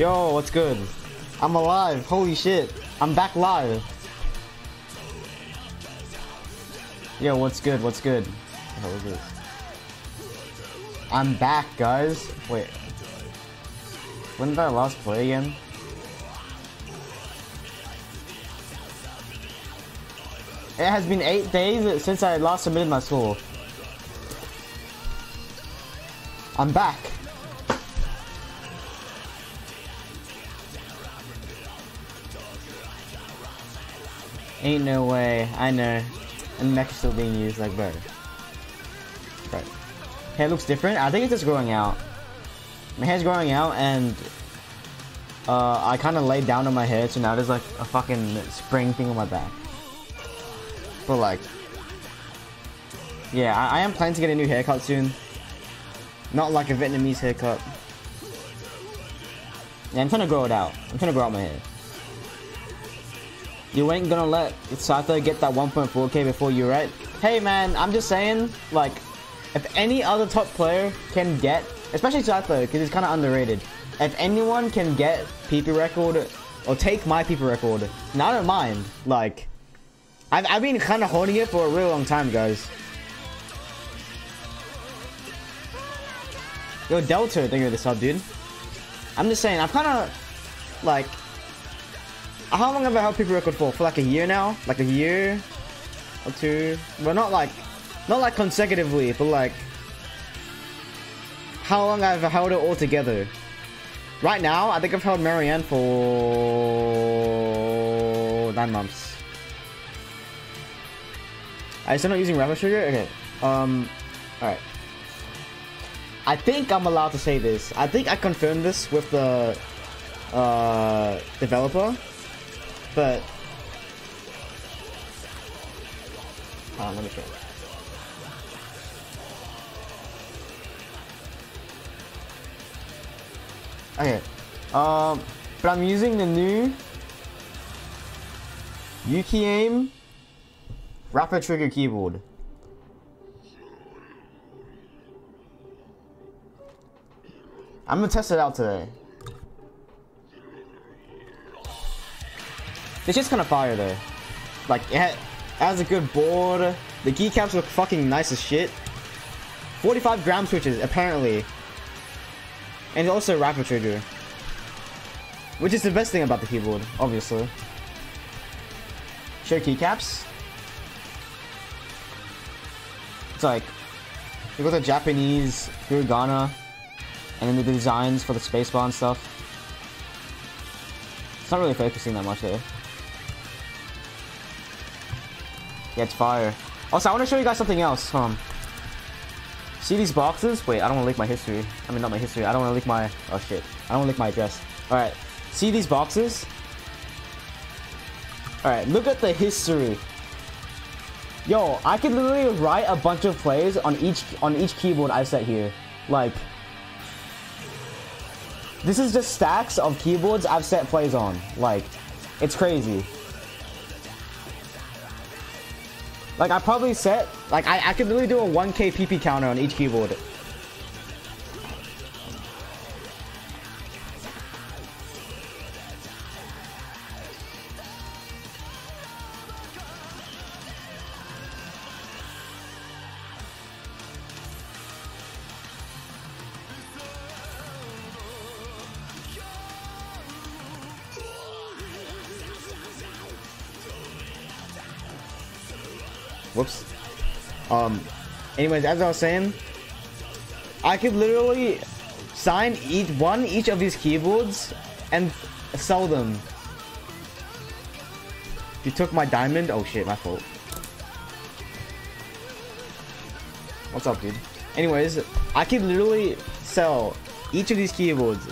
Yo, what's good? I'm alive. Holy shit. I'm back live. Yo, what's good? What's good? What the hell is this? I'm back, guys. Wait. When did I last play again? It has been eight days since I last submitted my score. I'm back. Ain't no way. I know. And mech is still being used like bro. Right. Hair looks different. I think it's just growing out. My hair's growing out and uh, I kind of laid down on my hair so now there's like a fucking spring thing on my back. But like, yeah, I, I am planning to get a new haircut soon. Not like a Vietnamese haircut. Yeah, I'm trying to grow it out. I'm trying to grow out my hair. You ain't gonna let Scyther get that 1.4k before you, right? Hey man, I'm just saying, like, if any other top player can get, especially Scyther, because he's kind of underrated. If anyone can get PP record, or take my PP record, now I don't mind. Like, I've, I've been kind of holding it for a really long time, guys. Yo, Delta, thank you for the sub, dude. I'm just saying, I've kind of, like, how long have I held PP record for? For like a year now? Like a year or two? Well, not like, not like consecutively, but like, how long I've held it all together. Right now, I think I've held Marianne for nine months. I still not using Rapid sugar. Okay. Um, alright. I think I'm allowed to say this. I think I confirmed this with the uh, developer, but on, let me check. Okay, um, but I'm using the new Yuki Aim Rapid Trigger keyboard. I'm gonna test it out today. It's just kind of fire though. Like, it has a good board. The keycaps look fucking nice as shit. 45 gram switches, apparently. And also rapid trigger. Which is the best thing about the keyboard, obviously. Show keycaps. It's like, you got the Japanese hiragana, and then the designs for the spacebar and stuff. It's not really focusing that much though. Yeah, it's fire. Also, I want to show you guys something else. Um, see these boxes? Wait, I don't want to leak my history. I mean, not my history. I don't want to leak my... Oh, shit. I don't want to leak my address. Alright. See these boxes? Alright, look at the history. Yo, I could literally write a bunch of plays on each on each keyboard I've set here. Like... This is just stacks of keyboards I've set plays on. Like, it's crazy. Like, I probably set, like, I, I could literally do a 1k PP counter on each keyboard. Anyways, as I was saying, I could literally sign each one each of these keyboards and sell them. You took my diamond? Oh shit, my fault. What's up, dude? Anyways, I could literally sell each of these keyboards.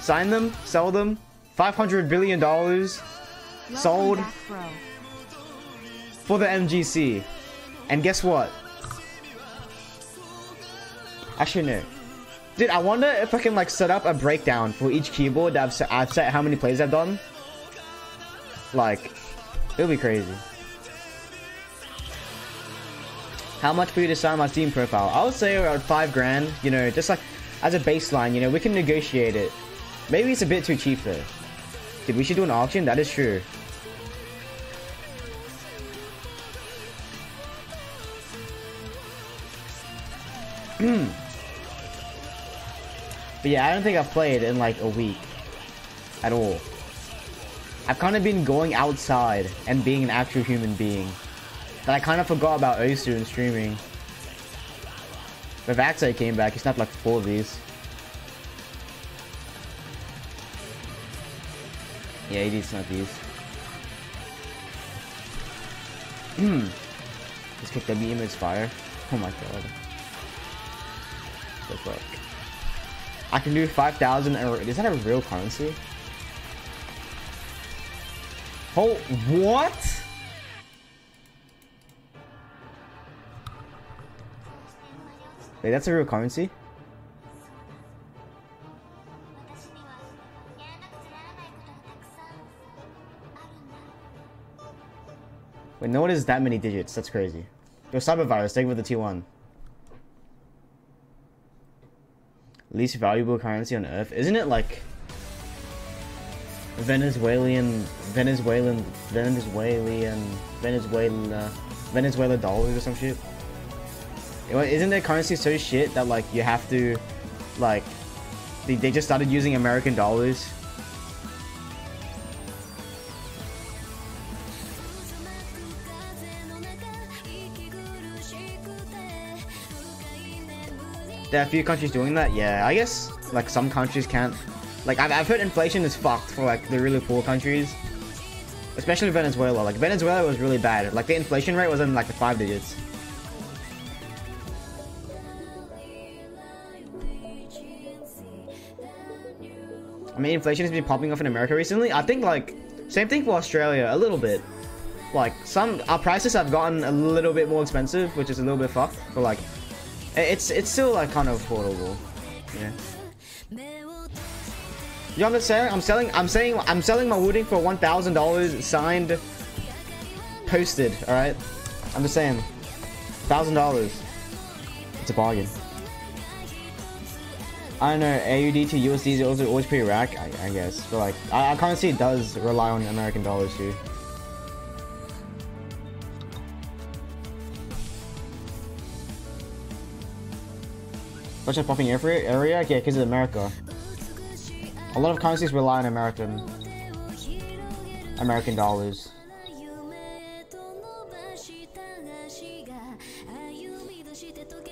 Sign them, sell them, 500 billion dollars sold for the MGC. And guess what? Actually, no. Dude, I wonder if I can like set up a breakdown for each keyboard that I've set, I've set how many plays I've done. Like, it'll be crazy. How much for you to sign my Steam profile? I would say around five grand, you know, just like as a baseline, you know, we can negotiate it. Maybe it's a bit too cheap though. Dude, we should do an auction? That is true. Hmm. but yeah, I don't think I've played in like a week. At all. I've kind of been going outside and being an actual human being. That I kind of forgot about Osu and streaming. But Vaxei came back, he snapped like four of these. Yeah, he did snap these. Hmm. Just kick the beam as fire. Oh my god. The fuck? I can do 5,000 is that a real currency? Oh, what? Wait, that's a real currency? Wait, no one is that many digits. That's crazy. Yo, cyber virus, take with the T1. Least valuable currency on Earth. Isn't it like Venezuelan, Venezuelan, Venezuelan, Venezuela, Venezuela dollars or some shit? Isn't their currency so shit that like you have to, like, they, they just started using American dollars? There are a few countries doing that? Yeah, I guess, like, some countries can't. Like, I've, I've heard inflation is fucked for, like, the really poor countries. Especially Venezuela. Like, Venezuela was really bad. Like, the inflation rate was in, like, the five digits. I mean, inflation has been popping off in America recently. I think, like, same thing for Australia, a little bit. Like, some, our prices have gotten a little bit more expensive, which is a little bit fucked. But, like, it's it's still, like, kind of affordable. Yeah. You know what I'm saying? I'm selling, I'm saying, I'm selling my Wooting for $1,000 signed, posted, alright? I'm just saying. $1,000. It's a bargain. I don't know, AUD to USD is always pretty rack, I, I guess. But like, I, I kind of see it does rely on American dollars too. Such a popping area? Yeah, because of America. A lot of currencies rely on American American dollars.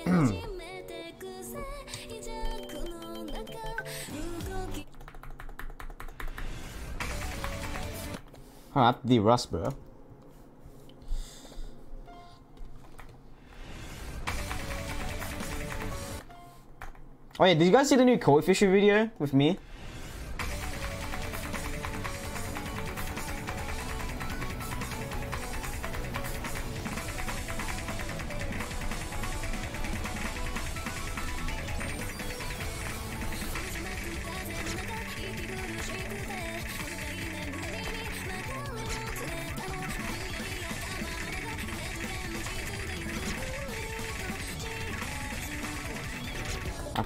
Huh, the rust, bro. Oh yeah, did you guys see the new koi fisher video with me?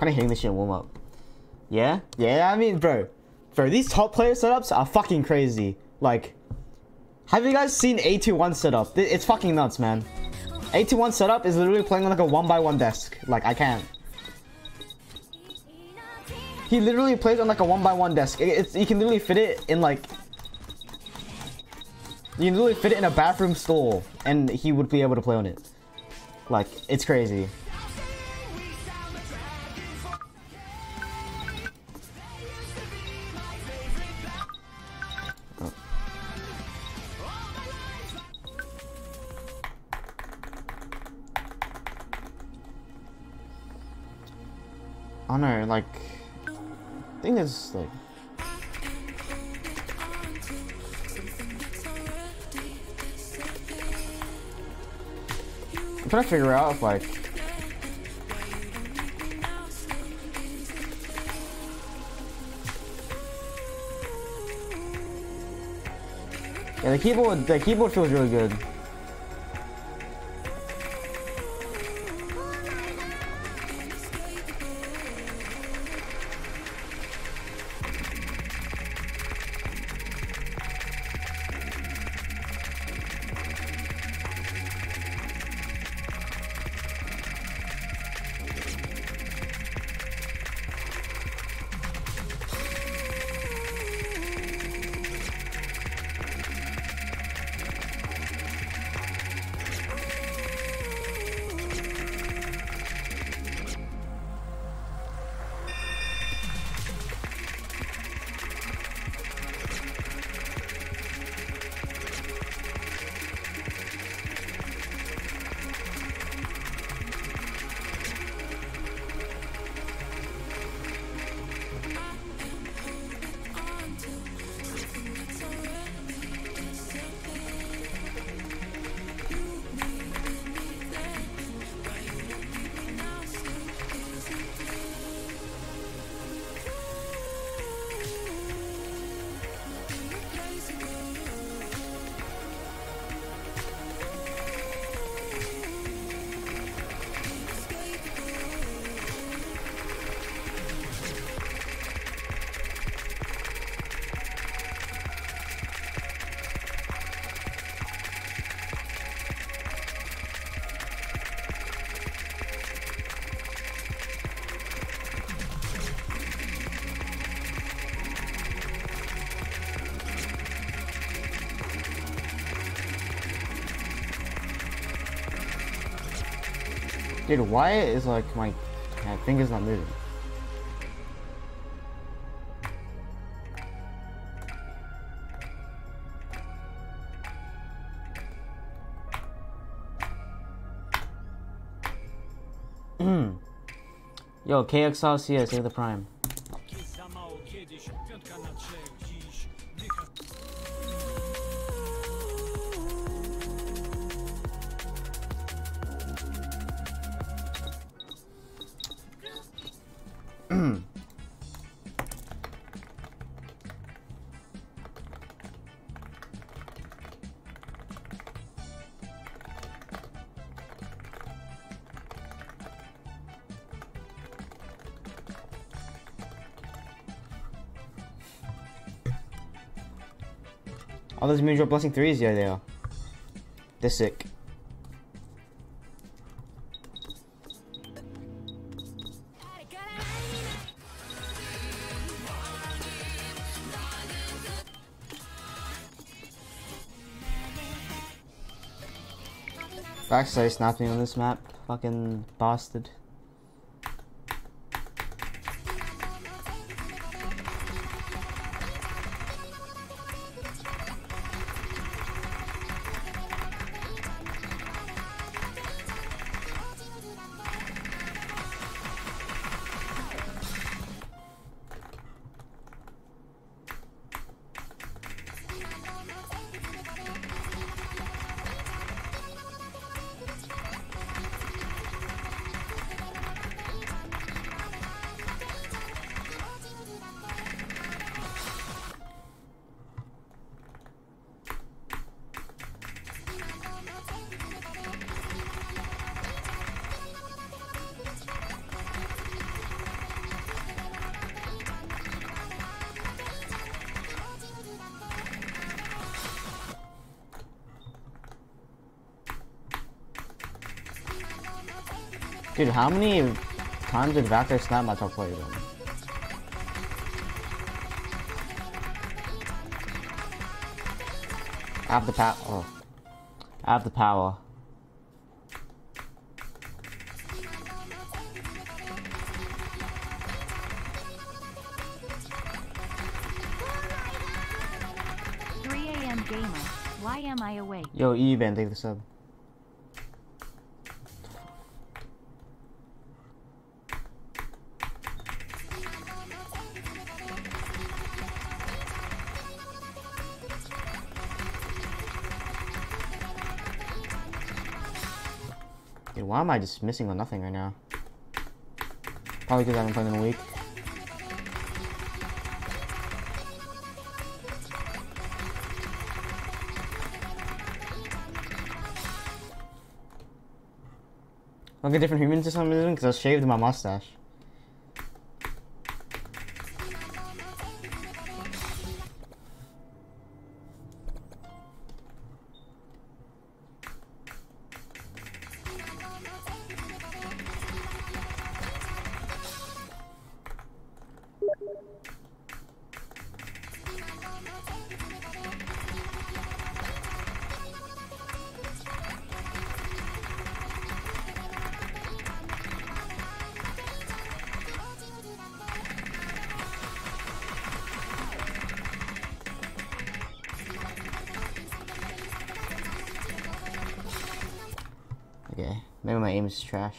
Kind of hitting this shit warm up. Yeah? Yeah, I mean, bro. Bro, these top player setups are fucking crazy. Like, have you guys seen A21 setup? It's fucking nuts, man. A21 setup is literally playing on like a one by one desk. Like, I can't. He literally plays on like a one by one desk. It's, you can literally fit it in like... You can literally fit it in a bathroom stall and he would be able to play on it. Like, it's crazy. I don't know, like, I think there's like. I'm trying to figure out if like. Yeah, the keyboard, the keyboard feels really good. Why is like my, my finger's not moving? Hmm. Yo, KXL CS, save the prime. All those Moondrop Blessing 3s? Yeah, they are. They're sick. Vaxei snapped me on this map. Fucking bastard. Dude, how many times did Vaxei snap my top player then? I have the power. Oh. I have the power. Three AM gamer. Why am I awake? Yo, E-Ban, take the sub. Am I just missing on nothing right now? Probably because I haven't played in a week. Look at different humans or some reason because I shaved my mustache. Trash.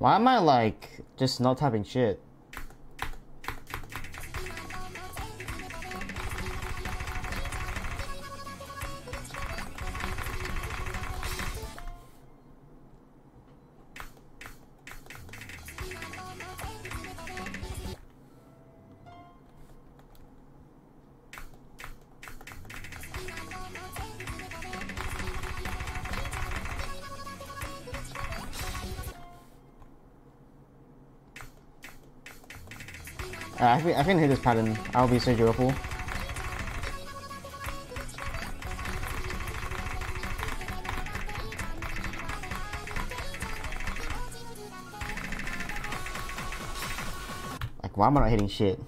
Why am I like just not typing shit? I, can, hit this pattern. I'll be so joyful. Like, why am I not hitting shit?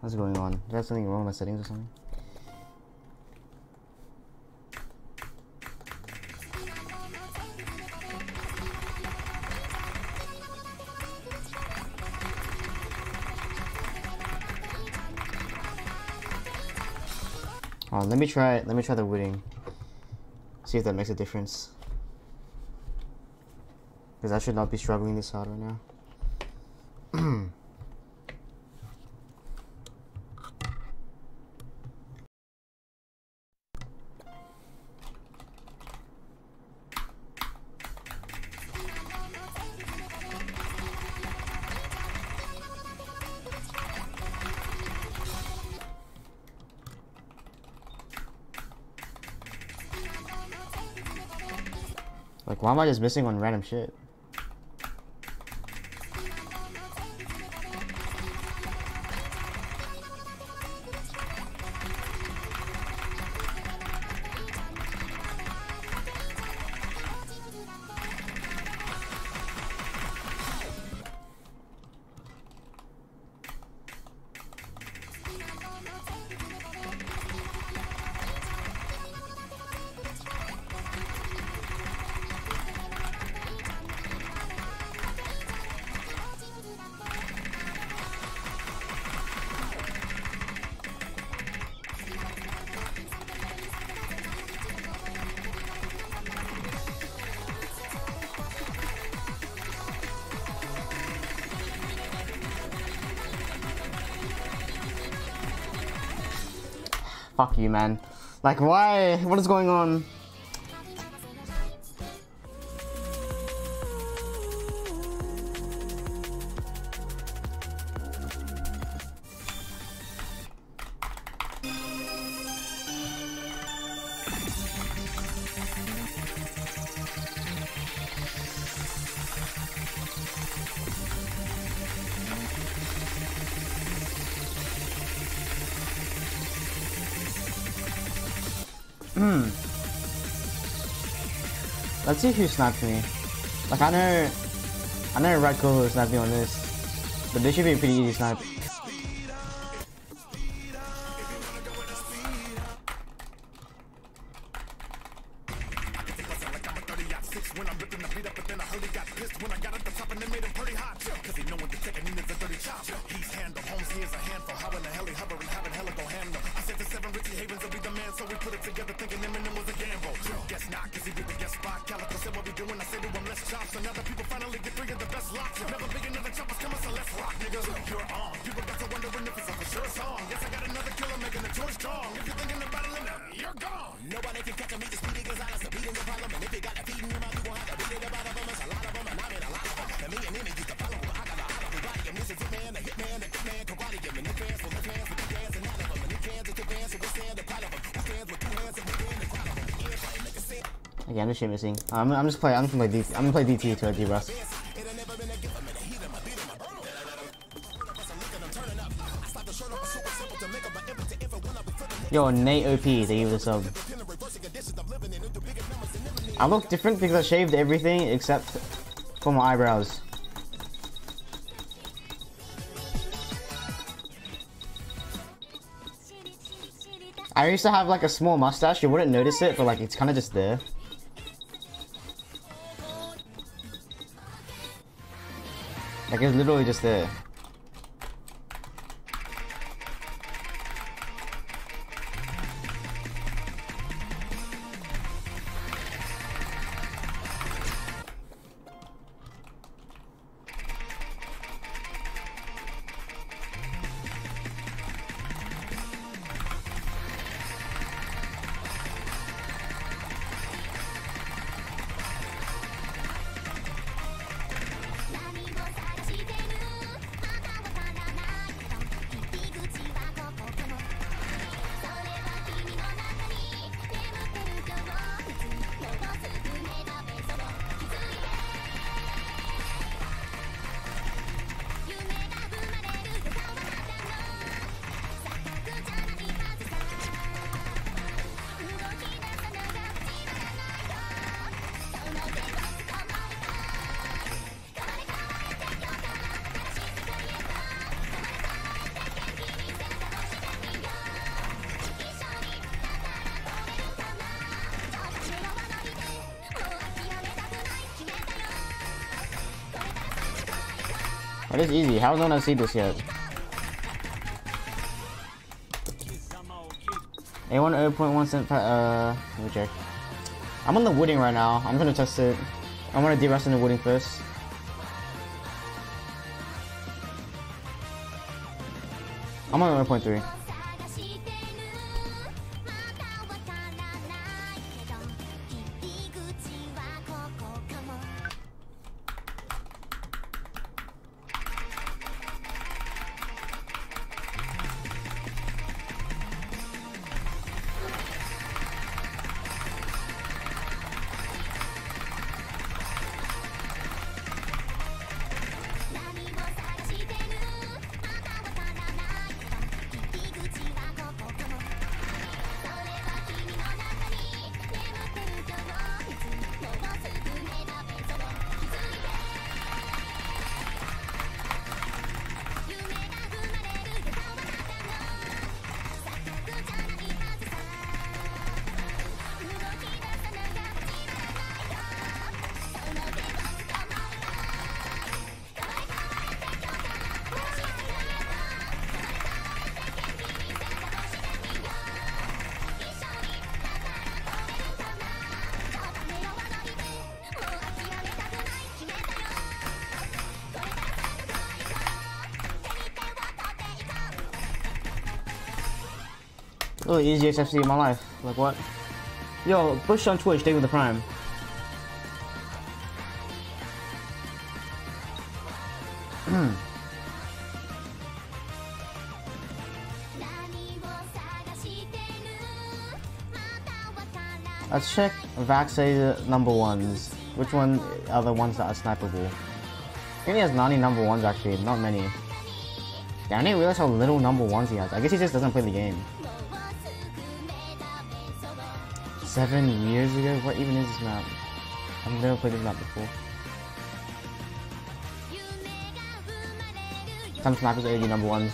What's going on? Is there something wrong with my settings or something? Oh, let me try. Let me try the Wooting. See if that makes a difference. Because I should not be struggling this hard right now. Why am I just missing on random shit? You, man. Like, why? What is going on? See who sniped me. Like I know, I know who sniped me on this, but this should be a pretty easy snipe. I'm just shit missing. I'm, I'm just playing. I'm gonna play DT. I'm gonna play DT to D Rust. Yo, Nate OP, they gave the sub. Um, I look different because I shaved everything except for my eyebrows. I used to have like a small mustache, you wouldn't notice it, but like it's kind of just there. Like it's literally just there. Easy. How no one see this yet? A1 0.1 cent uh, let me check. I'm on the Wooting right now. I'm gonna test it. I'm gonna de-rest in the Wooting first. I'm on 0.3. Oh, easiest FC in my life. Like what? Yo, Bush on Twitch, David the Prime. Hmm. Let's check Vax's number ones. Which one are the ones that are snipeable? I think he has 90 number ones actually, not many. Damn, I didn't realize how little number ones he has. I guess he just doesn't play the game. Seven years ago? What even is this map? I've never played this map before. Some snipers are the number ones.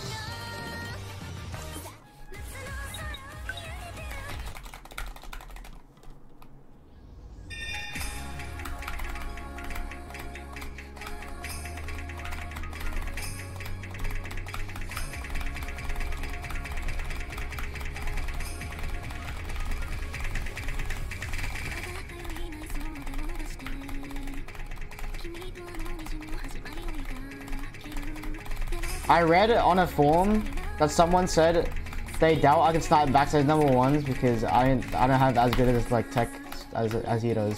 I read on a forum that someone said they doubt I can snipe Vaxei number ones because I I don't have as good as like tech as as he does.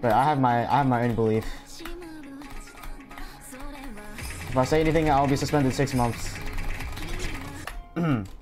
But I have my I have my own belief. If I say anything, I'll be suspended six months.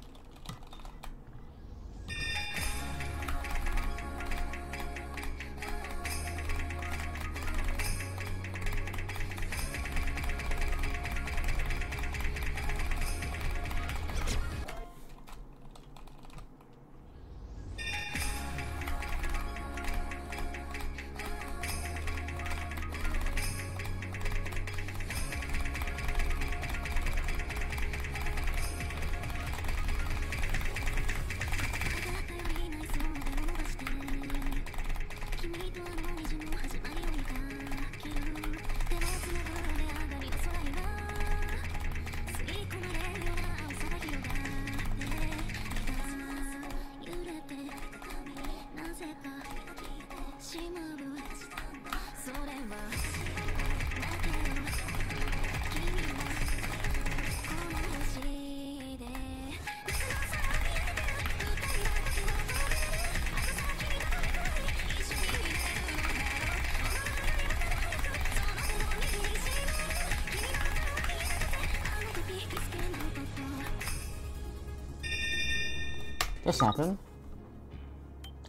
Just nothing.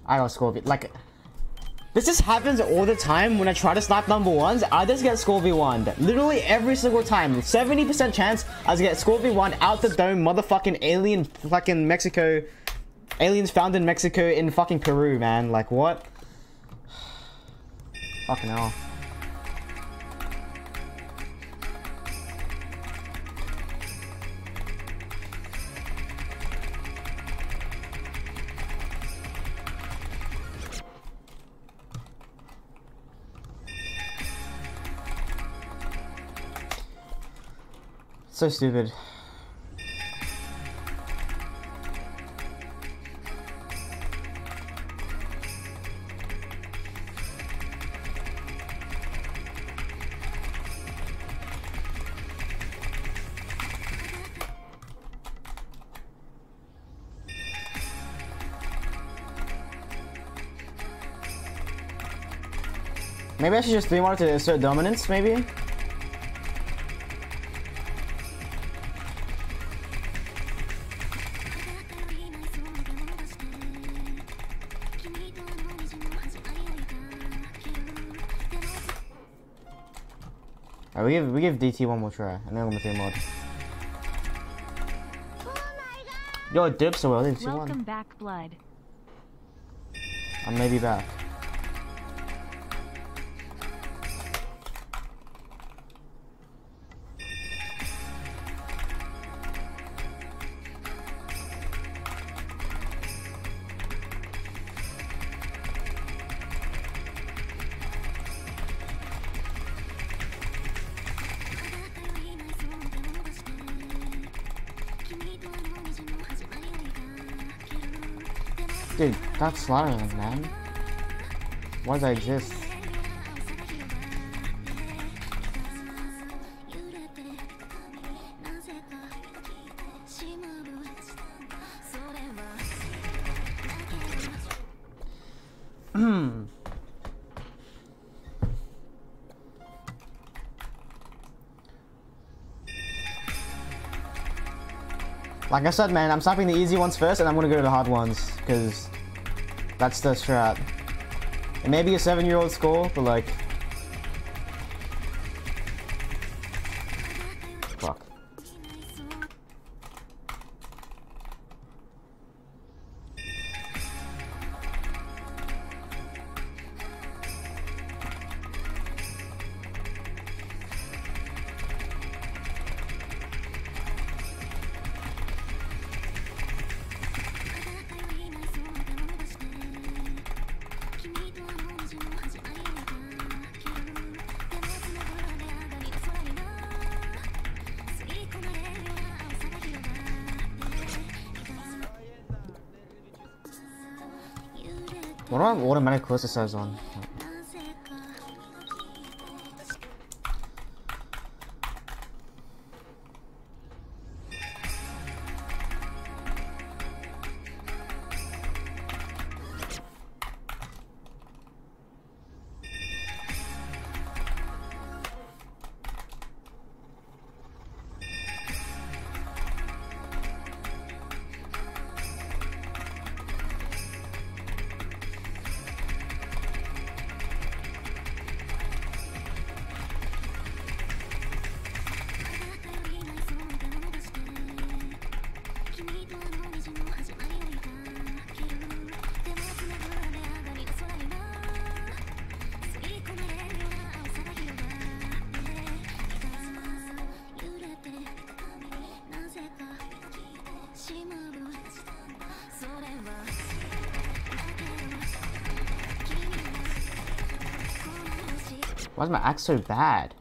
I got Scorpion. Like, this just happens all the time when I try to snipe number ones. I just get Scorpion one. Literally every single time. 70% chance I get Scorpion one out the dome, motherfucking alien fucking Mexico. Aliens found in Mexico in fucking Peru, man. Like, what? fucking hell. So stupid. Maybe I should just 3 more to assert dominance, maybe? We give we give DT one more try, and then we're gonna 3 mod. Yo, it dipped so well, I didn't see Welcome one. back, Blood. I may be back. Dude, that's Slaughterland, man. Why does that exist? Hmm. Like I said, man, I'm stopping the easy ones first, and I'm gonna go to the hard ones, because that's the strat. It may be a seven-year-old score, but like... automatic size on? Why is my axe so bad?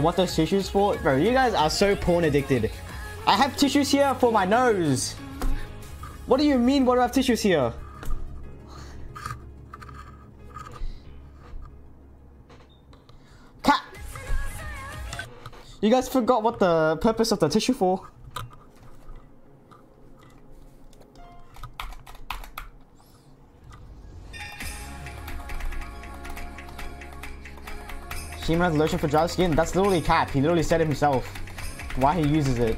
What those tissues for? Bro, you guys are so porn addicted. I have tissues here for my nose. What do you mean, what do I have tissues here? Cat! You guys forgot what the purpose of the tissue for. Has lotion for dry skin? That's literally Cap. He literally said it himself. Why he uses it.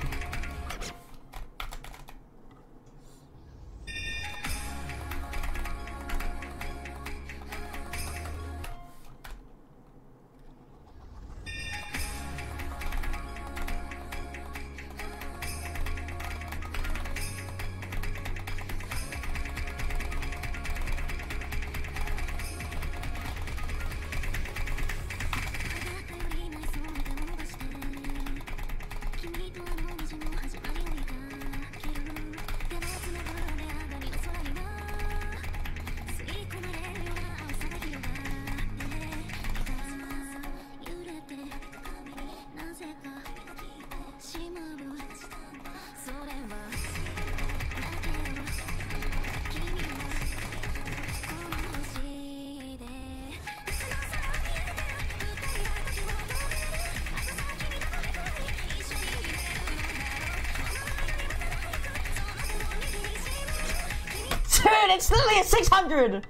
It's literally a 600!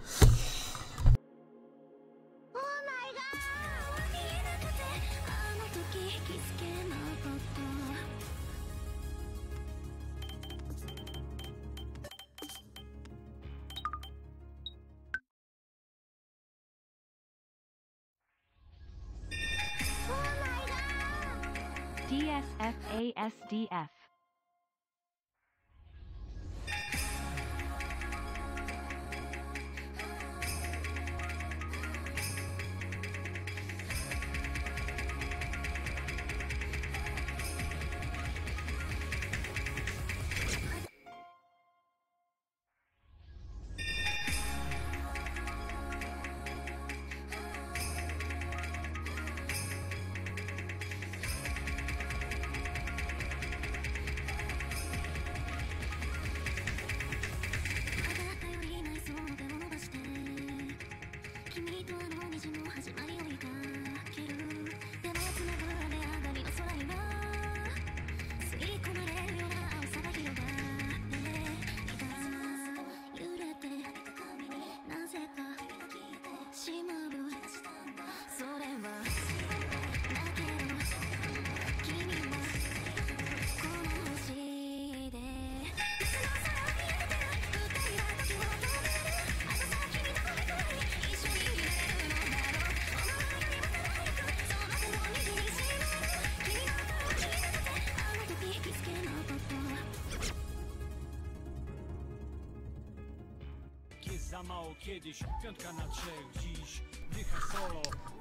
DSFASDF.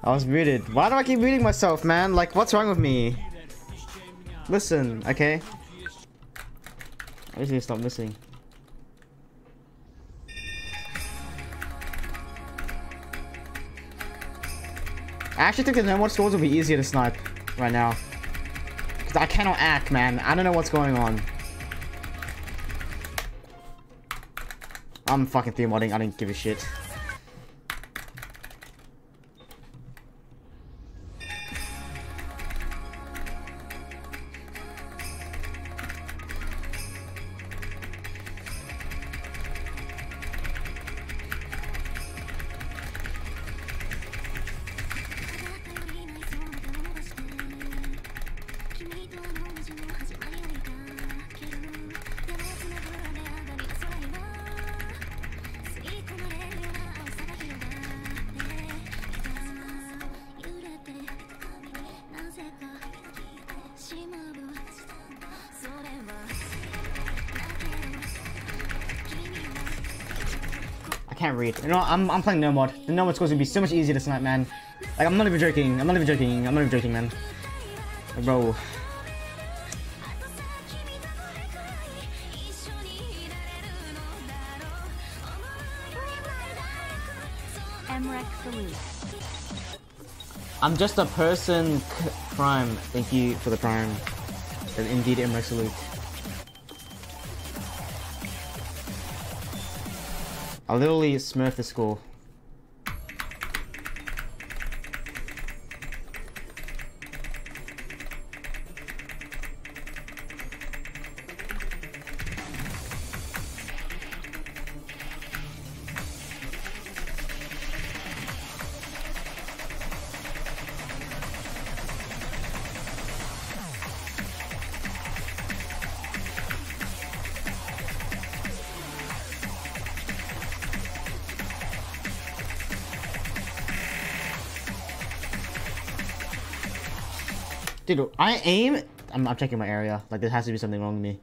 I was muted. Why do I keep muting myself, man? Like, what's wrong with me? Listen, okay? I just need to stop missing. I actually think the no more scores will be easier to snipe right now. Because I cannot act, man. I don't know what's going on. I'm fucking theme modding. I didn't give a shit. Can't read. You know, I'm, I'm playing no mod. The no mod's supposed to be so much easier to snipe, man. Like, I'm not even joking. I'm not even joking. I'm not even joking, man. Like, bro. mrekk salute. I'm just a person. C- Prime. Thank you for the prime. And indeed, mrekk salute. I literally smurfed the score. Dude, I aim. I'm, checking my area. Like, there has to be something wrong with me.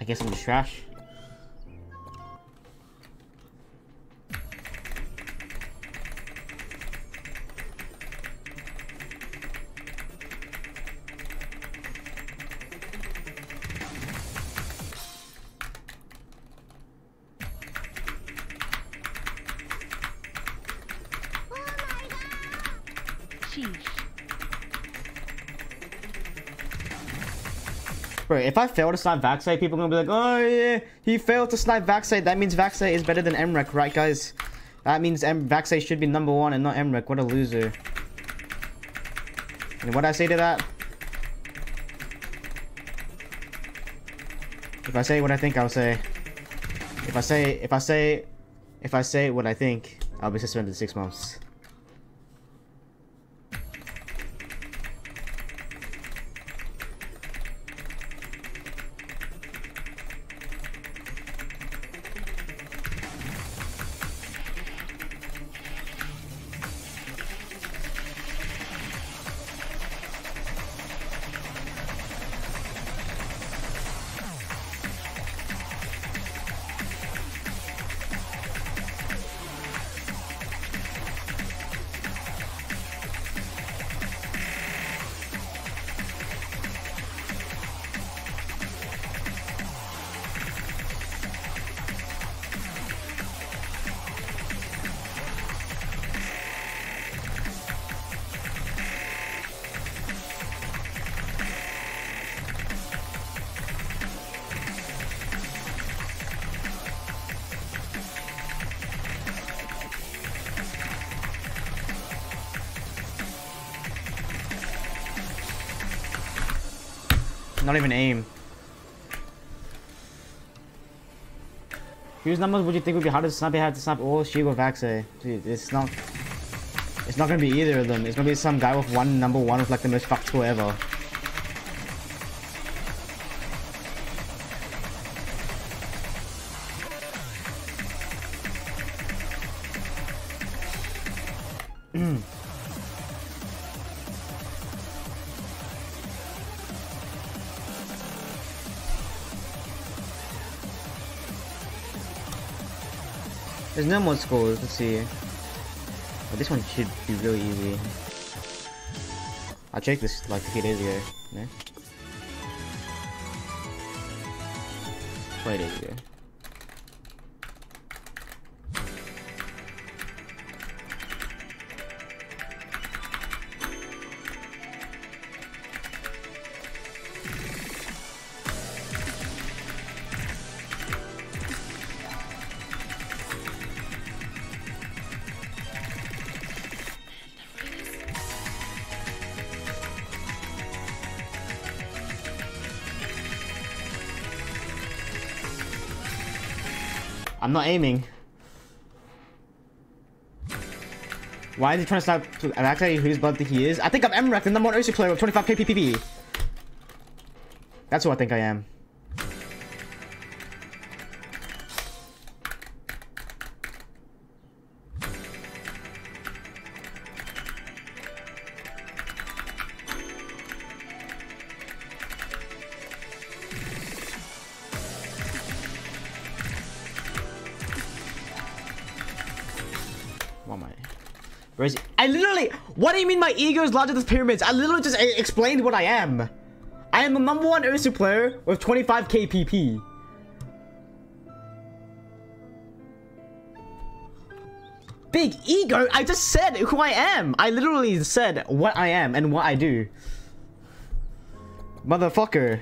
I guess I'm just trash. If I fail to snipe Vaxei, people are gonna be like, oh yeah, he failed to snipe Vaxei. That means Vaxei is better than mrekk, right guys? That means em Vaxei should be number one and not mrekk. What a loser. And what I say to that? If I say what I think, I'll say. If I say, if I say, if I say what I think, I'll be suspended six months. Not even aim. Whose numbers would you think would be harder to snipe? Had to snap all Shigo Vaxei. Dude, it's not. It's not gonna be either of them. It's gonna be some guy with one number one with like the most fucked score ever. More scores. Let's see. Oh, this one should be really easy. I checked this like a few days ago. No? 20 days. I'm not aiming. Why is he trying to stop? I'm actually whose blood he is. I think I'm mrekk, the number one osu! player with 25k PPP. That's who I think I am. What do you mean my ego is larger than pyramids? I literally just explained what I am. I am the number one osu! player with 25k PP. Big ego? I just said who I am. I literally said what I am and what I do. Motherfucker.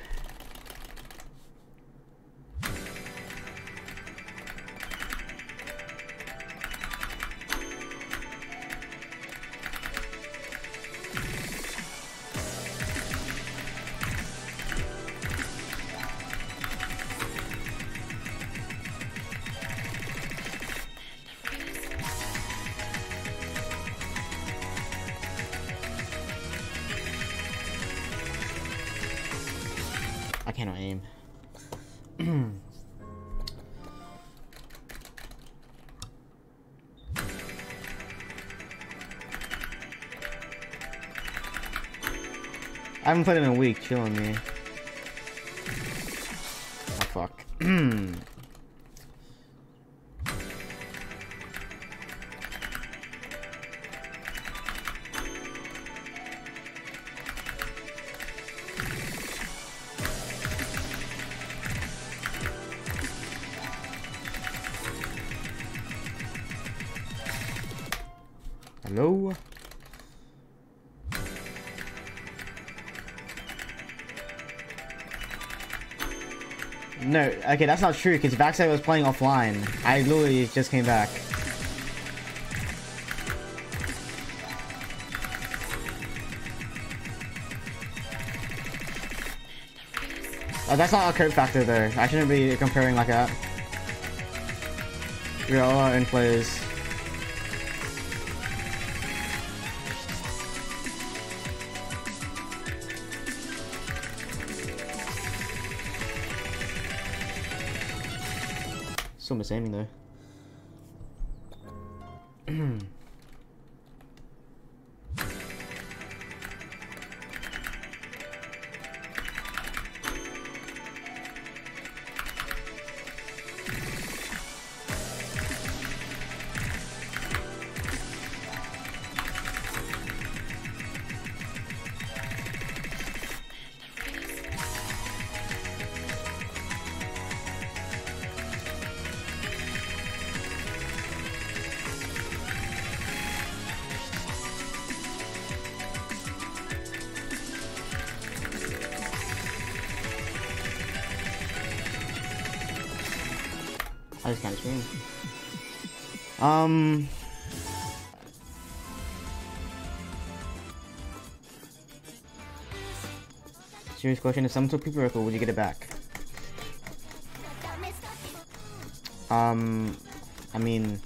I haven't played in a week, chill on me. Oh fuck. Hello? No, okay, that's not true, because Vaxxite was playing offline. I literally just came back. Oh, that's not a code factor, though. I shouldn't be comparing like that. We're all our own players. Aiming though. Question: If someone took People Rifle, would you get it back? Um, I mean,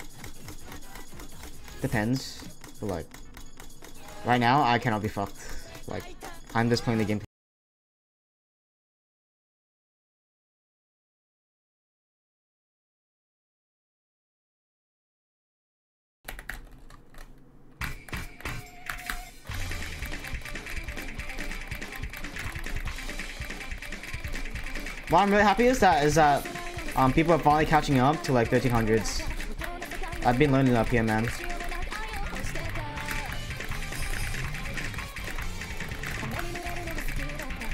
depends. But like, right now, I cannot be fucked. Like, I'm just playing the game. What I'm really happy is that is that um people are finally catching up to like 1300s. I've been learning up here, man.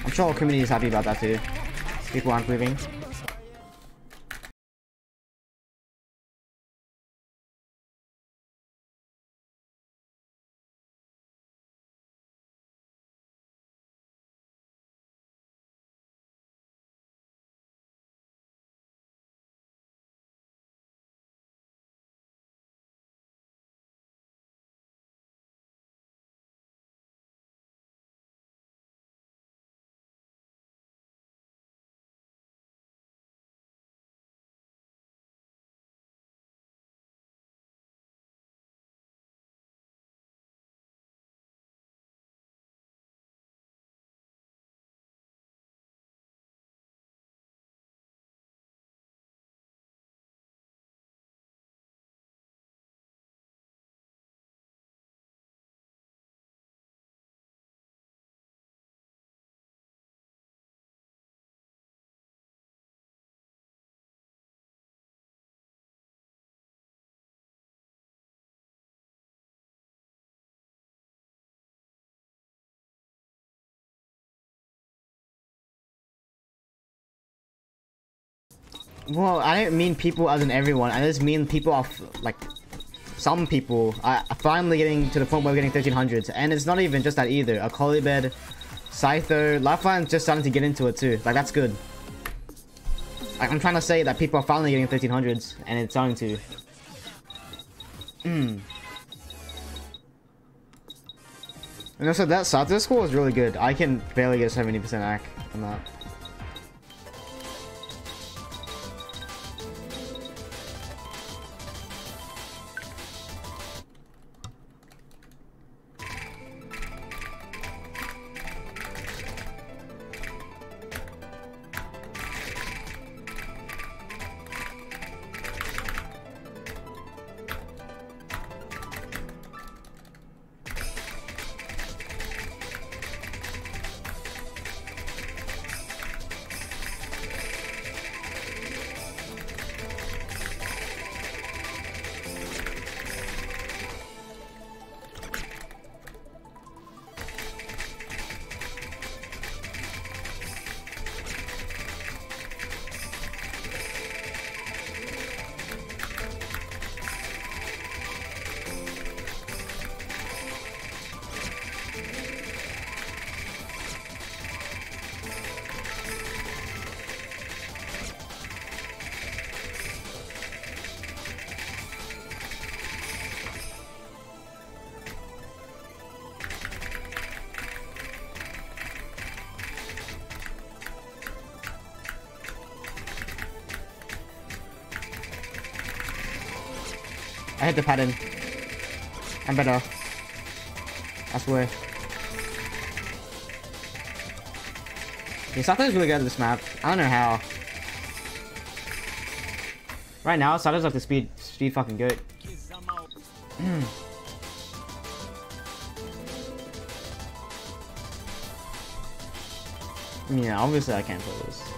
I'm sure our community is happy about that too. People are improving. Well, I don't mean people as in everyone. I just mean people are like some people are finally getting to the point where we're getting 1300s, and it's not even just that either. Accolibed, Scyther, Lifeline's just starting to get into it too. Like that's good. Like, I'm trying to say that people are finally getting 1300s, and it's starting to. Hmm. And also that Scyther score is really good. I can barely get 70% AC on that. The pattern. I'm better. I swear. Yeah, Saturday's really good at this map. I don't know how. Right now, Saturday's like the speed, speed fucking good. yeah, obviously I can't play this.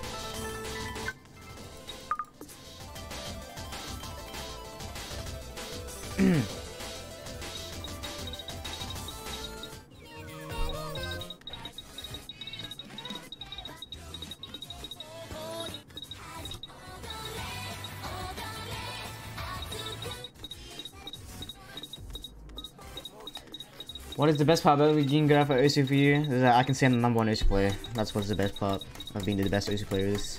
What is the best part about being good for OSU for you? Is that I can say I'm the number one OSU player. That's what's the best part of being the best OSU player is.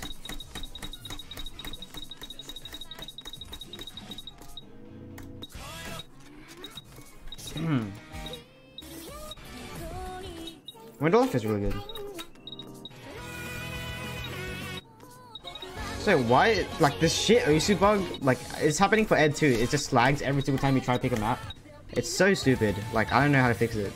Hmm. WindowLife is really good. So why, like this shit Osu bug, like it's happening for Ed too. It just lags every single time you try to pick a map. It's so stupid. Like I don't know how to fix it.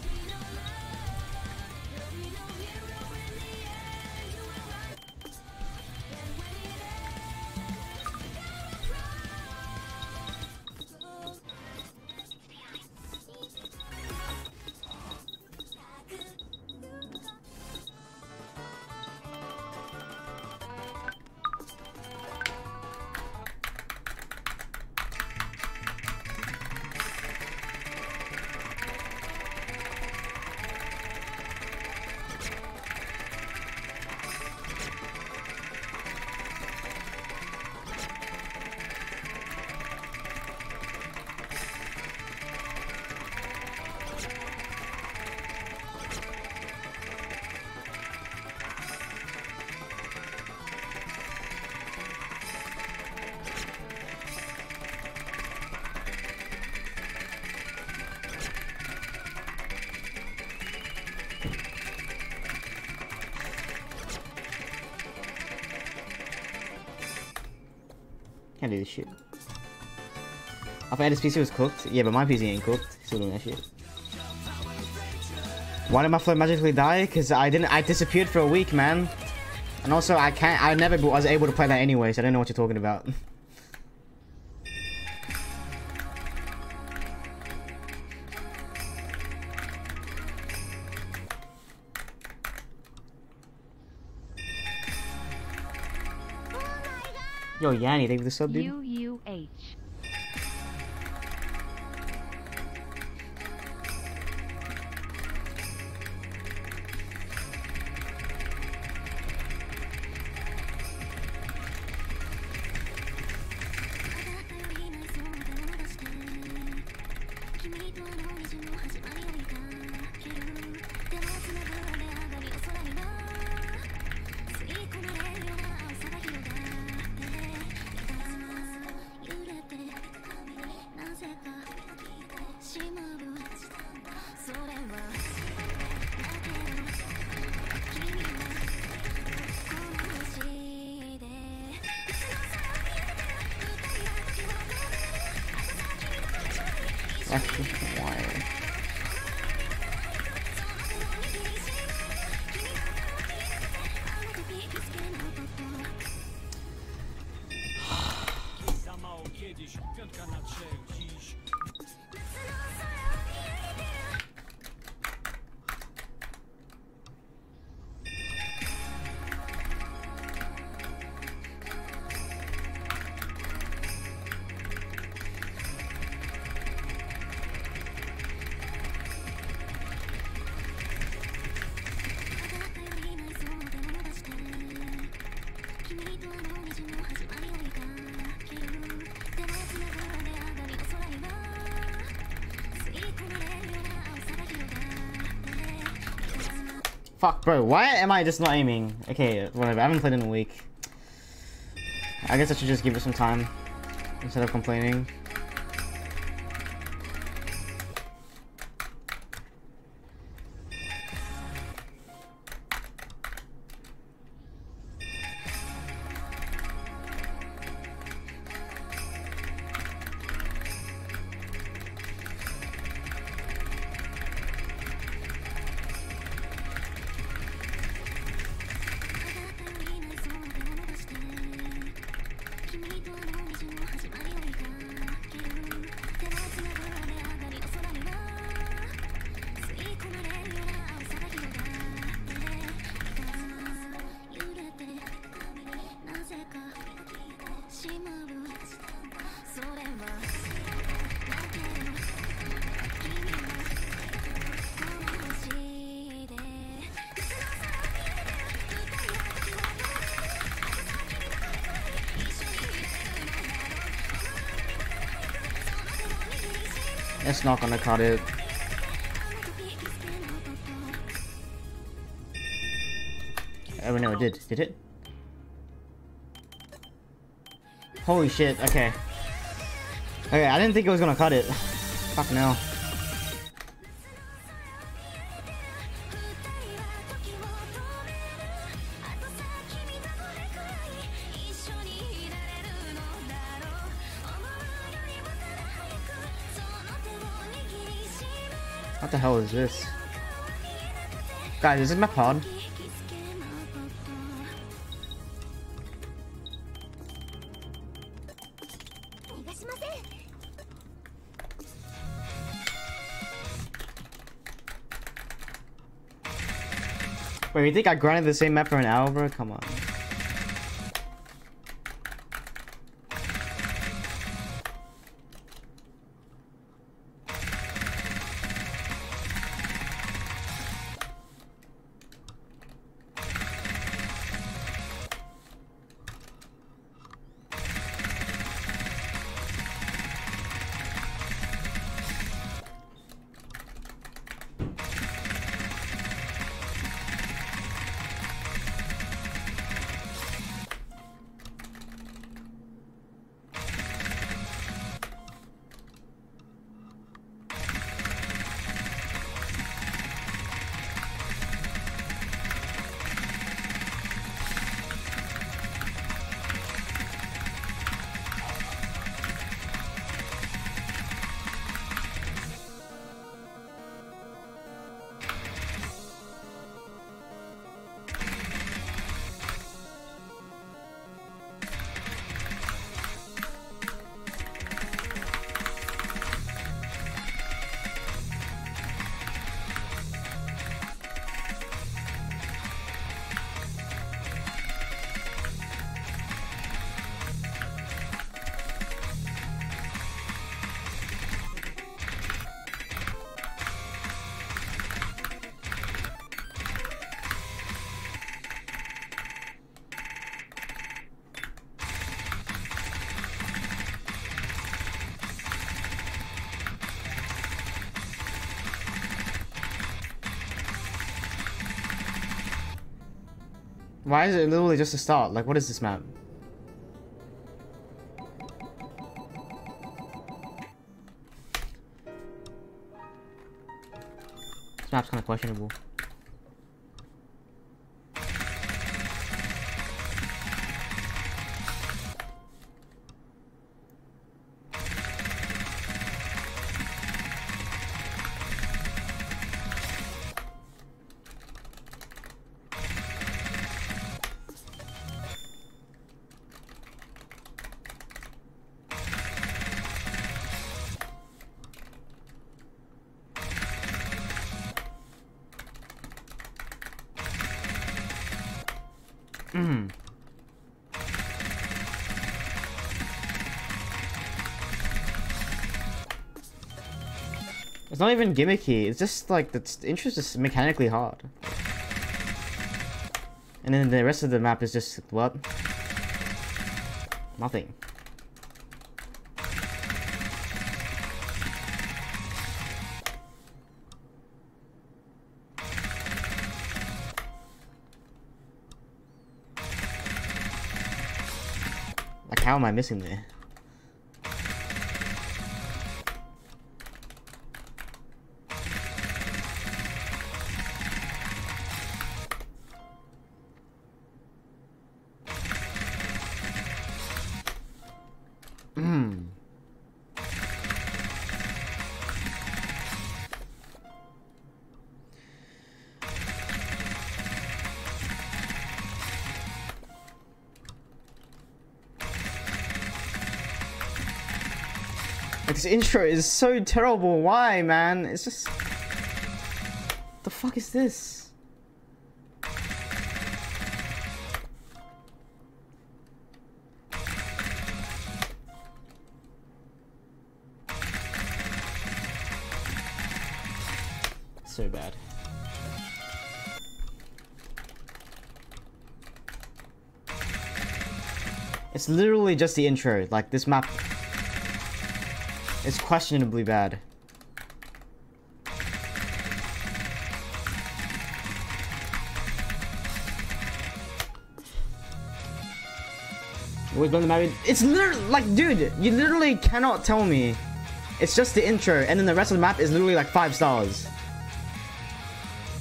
His PC was cooked. Yeah, but my PC ain't cooked. Still doing that shit. Why did my flow magically die? Because I didn't. I disappeared for a week, man. And also, I can't. I never was able to play that anyway, so I don't know what you're talking about. Yo, Yanni, thank you for the sub, dude. Bro. Why am I just not aiming? Okay, whatever. I haven't played in a week. I guess I should just give it some time instead of complaining. It's not gonna cut it. Oh no, it did. Did it? Holy shit, okay. Okay, I didn't think it was gonna cut it. Fuck no. This? Guys, is this my pod? Wait, you think I grinded the same map for an hour, bro? Come on. Why is it literally just a start? Like, what is this map? This map's kind of questionable. Not even gimmicky. It's just like the intro is mechanically hard. And then the rest of the map is just what? Nothing. Like how am I missing there? This intro is so terrible. Why, man? It's just. The fuck is this? So bad. It's literally just the intro. Like, this map is questionably bad. Been the married. It's literally like, dude, you literally cannot tell me. It's just the intro, and then the rest of the map is literally like five stars.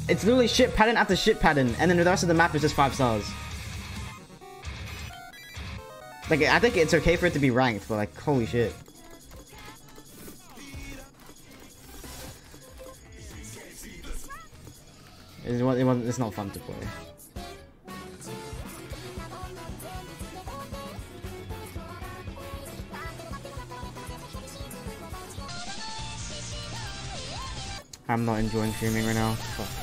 It's literally shit pattern after shit pattern, and then the rest of the map is just five stars. Like, I think it's okay for it to be ranked, but like, holy shit. It's not fun to play. I'm not enjoying streaming right now. Fuck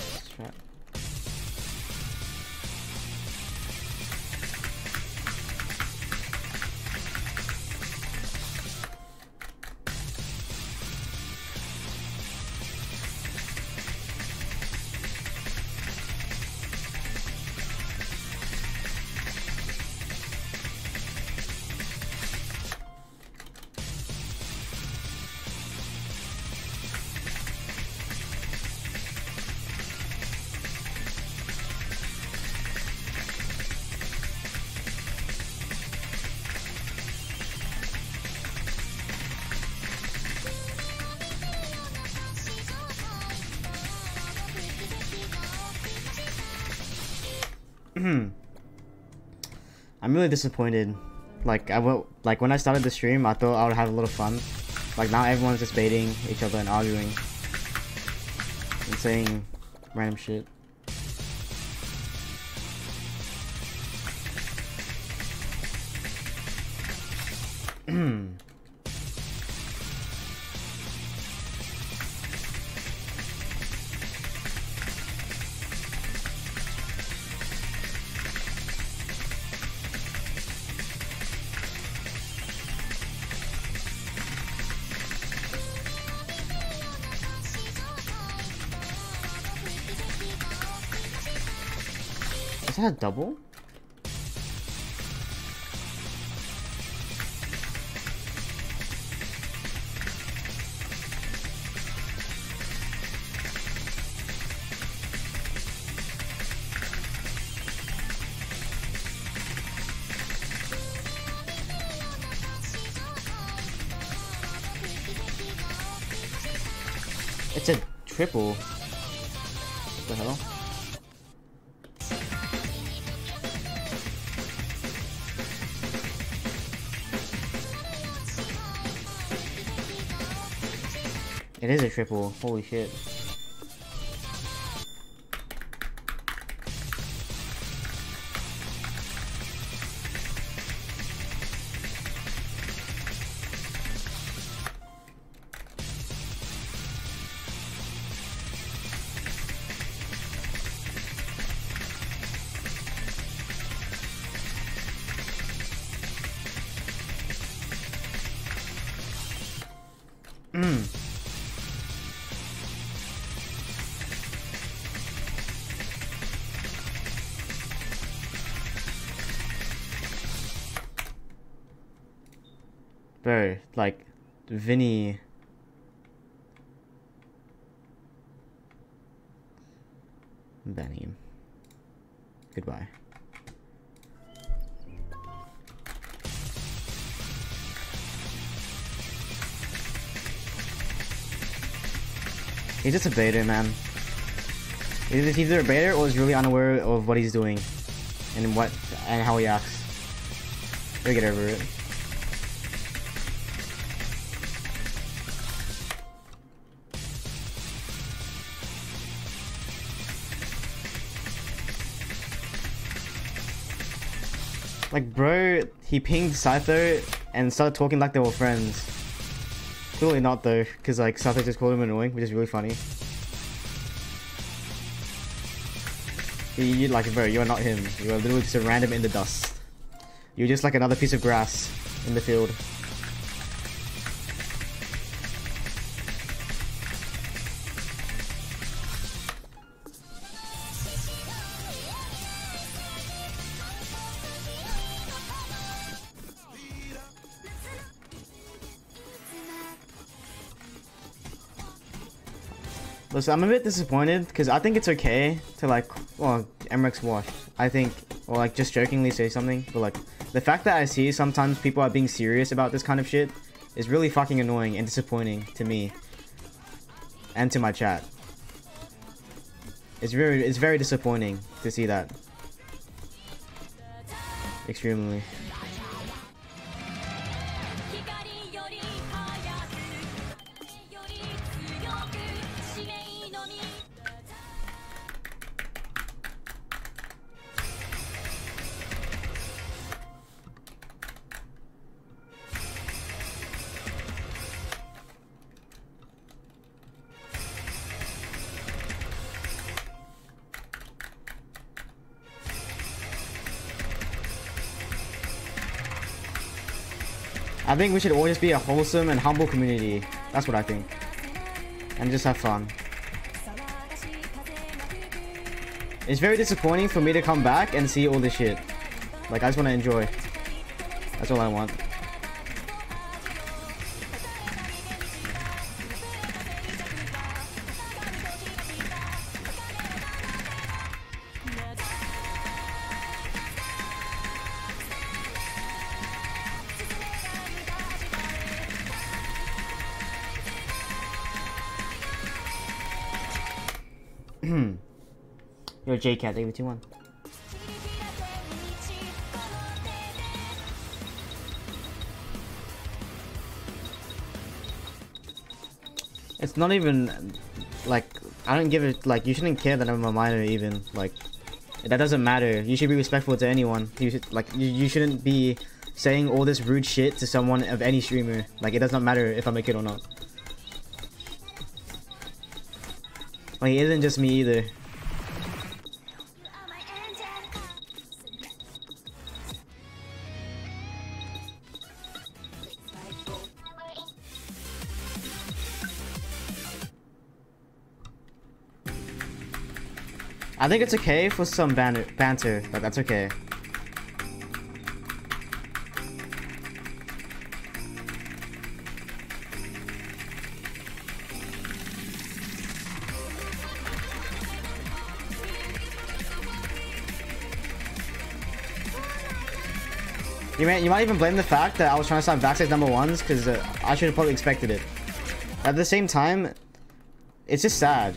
I'm really disappointed. Like I will, like when I started the stream, I thought I would have a little fun. Like now everyone's just baiting each other and arguing and saying random shit. Triple. Holy shit. Vinny. Him. Goodbye. He's just a beta, man. He's either a beta or is really unaware of what he's doing and what and how he acts. He'll get over it. Like, bro, he pinged Scyther and started talking like they were friends. Clearly not though, because like Scyther just called him annoying, which is really funny. You like, bro, you are not him. You are literally just a random in the dust. You're just like another piece of grass in the field. Listen, I'm a bit disappointed because I think it's okay to like, well, MRX wash. I think, or like just jokingly say something, but like the fact that I see sometimes people are being serious about this kind of shit is really fucking annoying and disappointing to me and to my chat. It's very, it's very disappointing to see that. Extremely. Think we should always be a wholesome and humble community. That's what I think. And just have fun. It's very disappointing for me to come back and see all this shit. Like, I just want to enjoy. That's all I want. Yo, JCat, thank you 21. It's not even like I don't give it like you shouldn't care that I'm a minor even like that doesn't matter. You should be respectful to anyone. You should like you, you shouldn't be saying all this rude shit to someone of any streamer. Like it does not matter if I'm a kid or not. Like it isn't just me either. I think it's okay for some banter, banter but that's okay. You might, you might even blame the fact that I was trying to sign Vaxei's number ones because uh, I should have probably expected it. At the same time, it's just sad.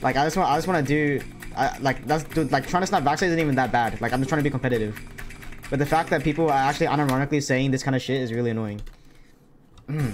Like I just want, I just want to do, I, like that's dude, like trying to snap Vaxei's isn't even that bad. Like I'm just trying to be competitive. But the fact that people are actually unironically saying this kind of shit is really annoying. Hmm.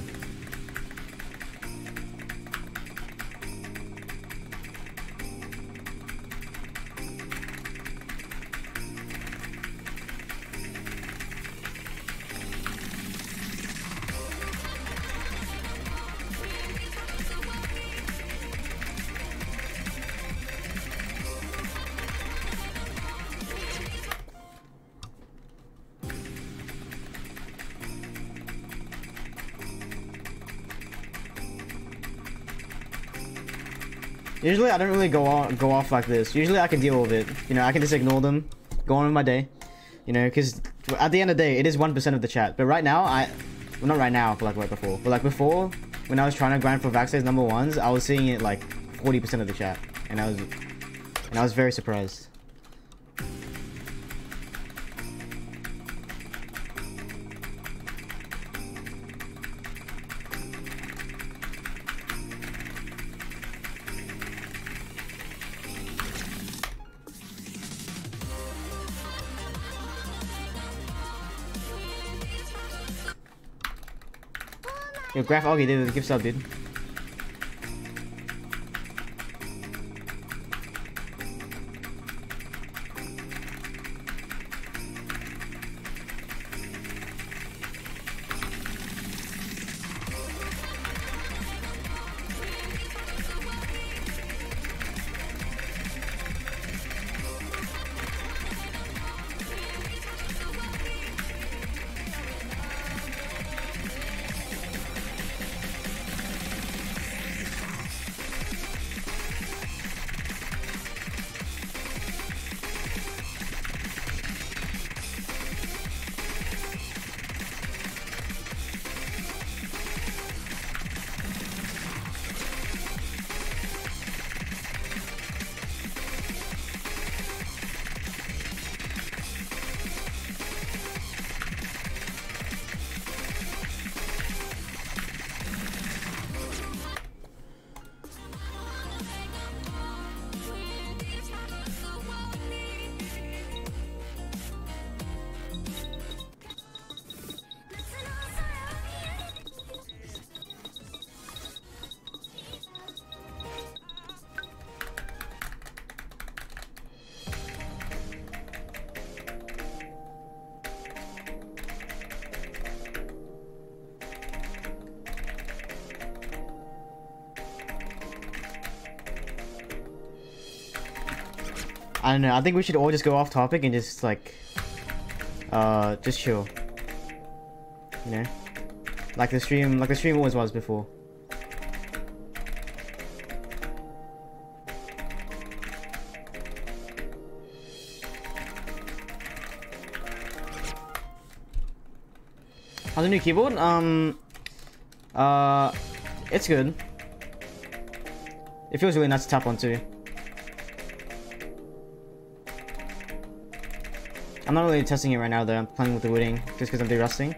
Usually I don't really go go off like this. Usually I can deal with it. You know, I can just ignore them, go on with my day. You know, because at the end of the day, it is 1% of the chat. But right now, I well, not right now, but like right before. But like before, when I was trying to grind for Vaxei's number ones, I was seeing it like 40% of the chat, and I was, and I was very surprised. Yo, Graph Augie did the gift sub, dude. I don't know. I think we should all just go off topic and just like, uh, just chill. You know, like the stream, like the stream always was before. How's the new keyboard? Um, uh, it's good. It feels really nice to tap on too. I'm not really testing it right now though, I'm playing with the Wooting, just because I'm de-rusting.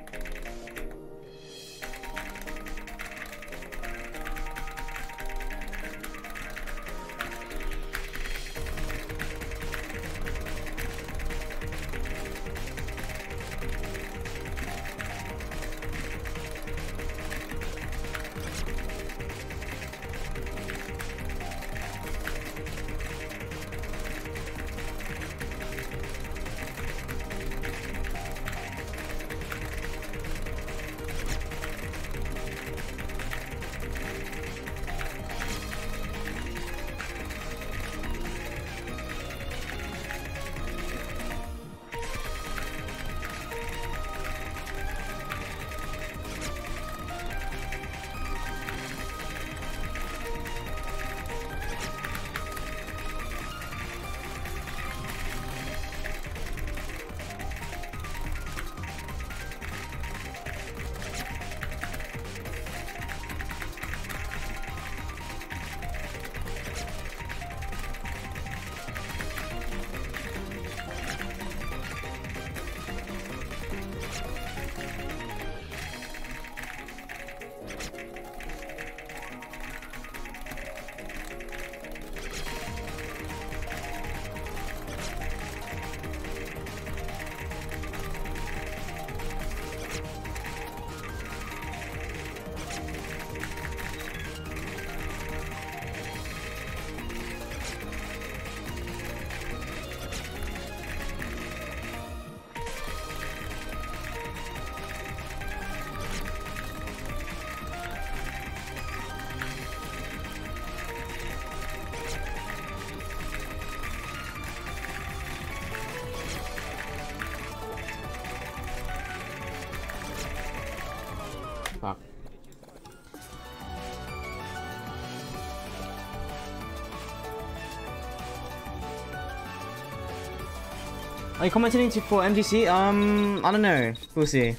Are you commentating to, for MGC? Um, I don't know. We'll see.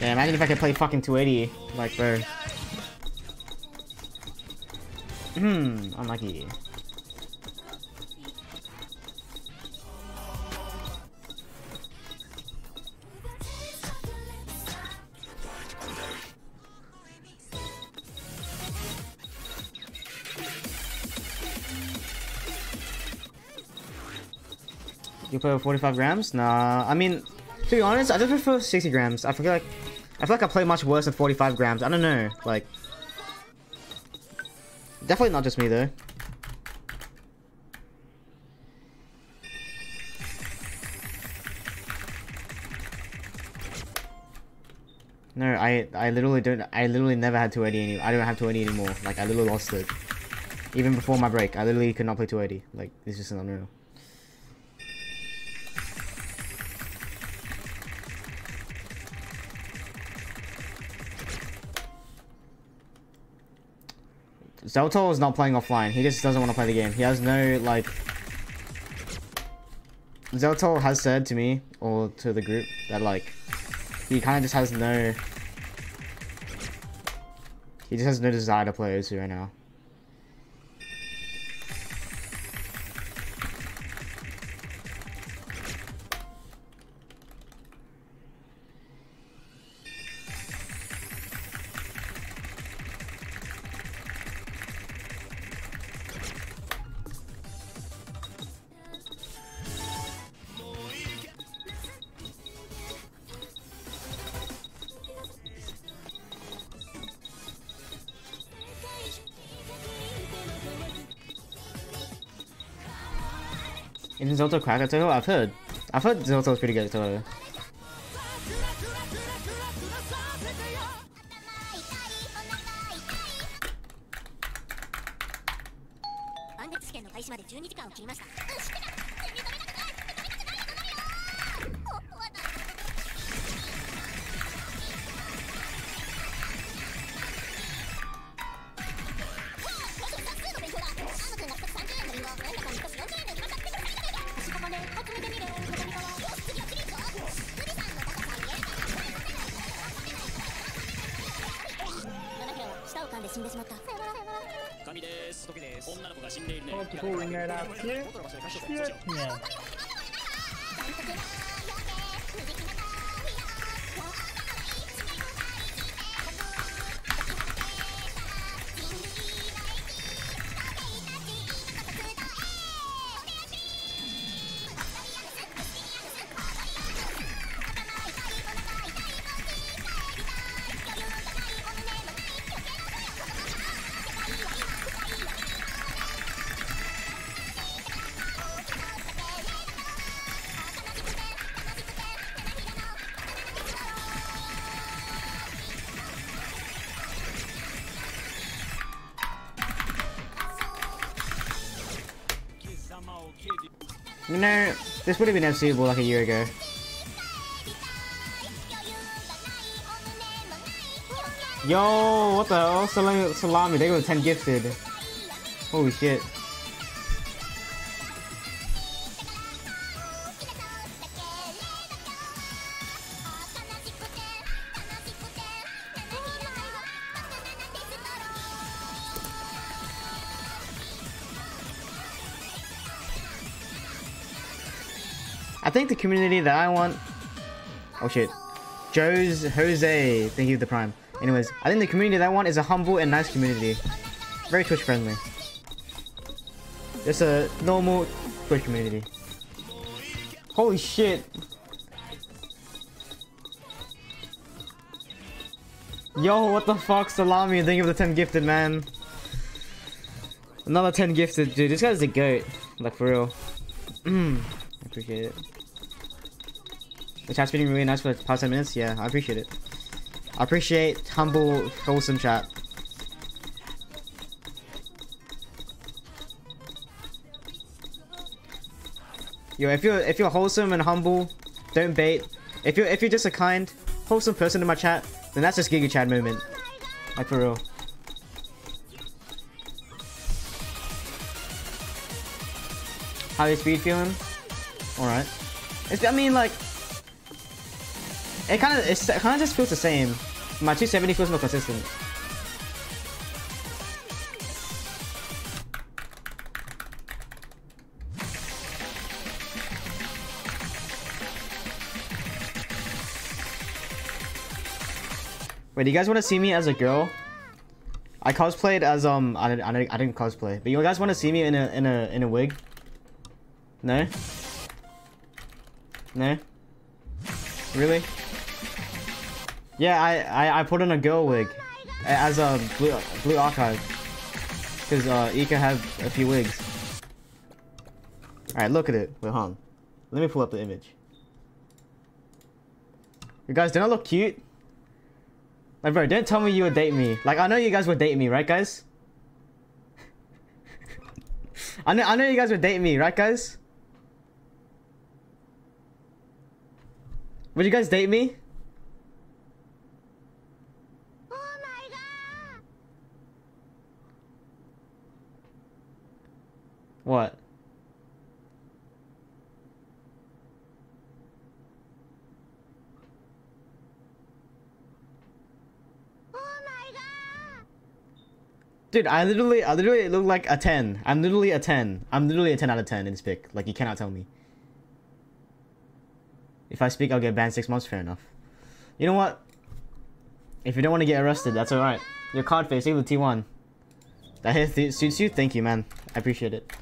Yeah, imagine if I could play fucking 280, like, bro. Hmm, unlucky. You play with 45 grams? Nah, I mean, to be honest, I just prefer 60 grams. I feel like, I feel like I play much worse than 45 grams. I don't know, like, definitely not just me though. No, I I literally don't. I literally never had 280 any. I don't have 280 anymore. Like I literally lost it. Even before my break, I literally could not play 280. Like it's just unreal. Zelto is not playing offline. He just doesn't want to play the game. He has no like. Zelto has said to me or to the group that like he kind of just has no. He just has no desire to play OC right now. Zelto crack? I've heard. I've heard Zelto's pretty good at Know, this would have been FCable like a year ago. Yo, what the hell? Salami, salami they got 10 gifted. Holy shit. Community that I want. Oh shit. Joe's Jose. Thank you the prime. Anyways, I think the community that I want is a humble and nice community. Very Twitch friendly. Just a normal Twitch community. Holy shit. Yo, what the fuck, Salami? Thank you for the 10 gifted, man. Another 10 gifted, dude. This guy's a goat. Like, for real. I appreciate it. The chat's been really nice for the past 10 minutes. Yeah, I appreciate it. I appreciate humble, wholesome chat. Yo, if you're if you're wholesome and humble, don't bait. If you're if you're just a kind, wholesome person in my chat, then that's just Giga Chad moment. Like for real. How your speed feeling? Alright. I mean, like, it kind of it kind of just feels the same. My 270 feels more consistent. Wait, do you guys want to see me as a girl? I cosplayed as um I didn't I I didn't cosplay, but you guys want to see me in a in a in a wig? No. No. Really? Yeah, I I, I put on a girl wig a- as a blue blue archive because uh Ika had a few wigs. All right, look at it. Wait, hold on. Let me pull up the image. You guys, don't I look cute? Like, bro, don't tell me you would date me. Like, I know you guys would date me, right, guys? I know, I know you guys would date me, right, guys? Would you guys date me? What? Dude, I literally, I literally look like a 10. I'm literally a 10. I'm literally a 10 out of 10 in this pic. Like, you cannot tell me. If I speak, I'll get banned six months. Fair enough. You know what? If you don't want to get arrested, that's alright. Your card face, the T1. That suits you? Thank you, man. I appreciate it.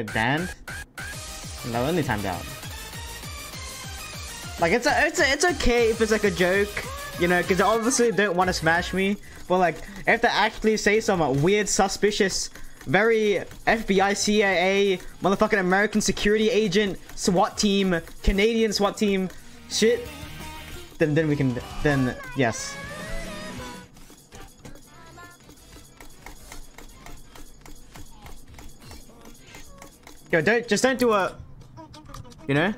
Wait, banned? No, only timed out. Like it's a, it's a, it's okay if it's like a joke, you know, because obviously don't want to smash me. But like, if they actually say some weird, suspicious, very FBI, CIA, motherfucking American security agent, SWAT team, Canadian SWAT team, shit, then then we can, then yes. Yo, don't just don't do a, you know.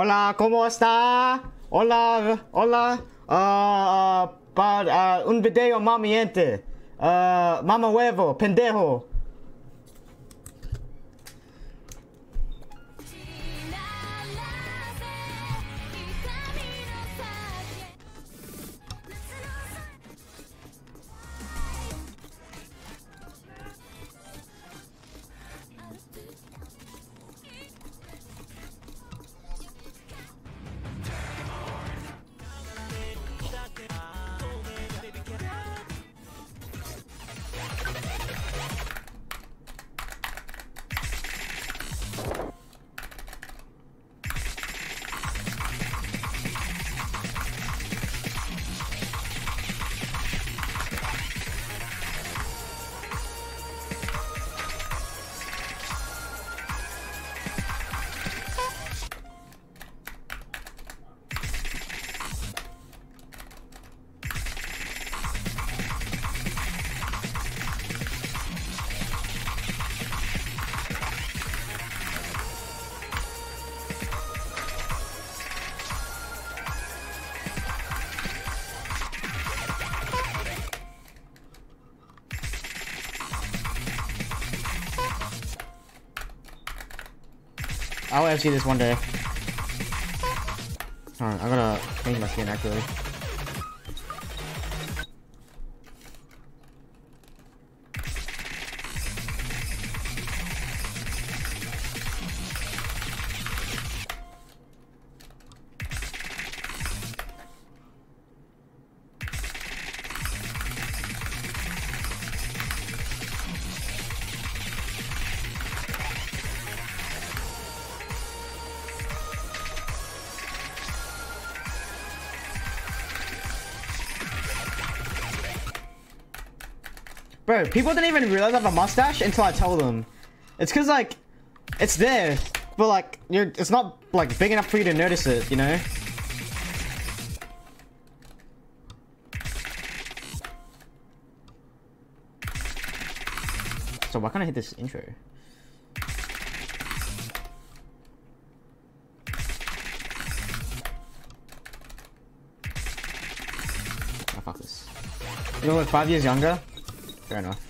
Hola, ¿cómo está? Hola, hola. Uh, uh, para uh, un video mamiente. Uh, mama huevo, pendejo.「I'll FC this one day. Alright, I'm gonna change my skin actually. Bro, people didn't even realize I have a mustache until I told them. It's cause like, it's there, but like, you're, it's not like big enough for you to notice it, you know? So why can't I hit this intro? Oh, fuck this. You know what, five years younger? Fair enough.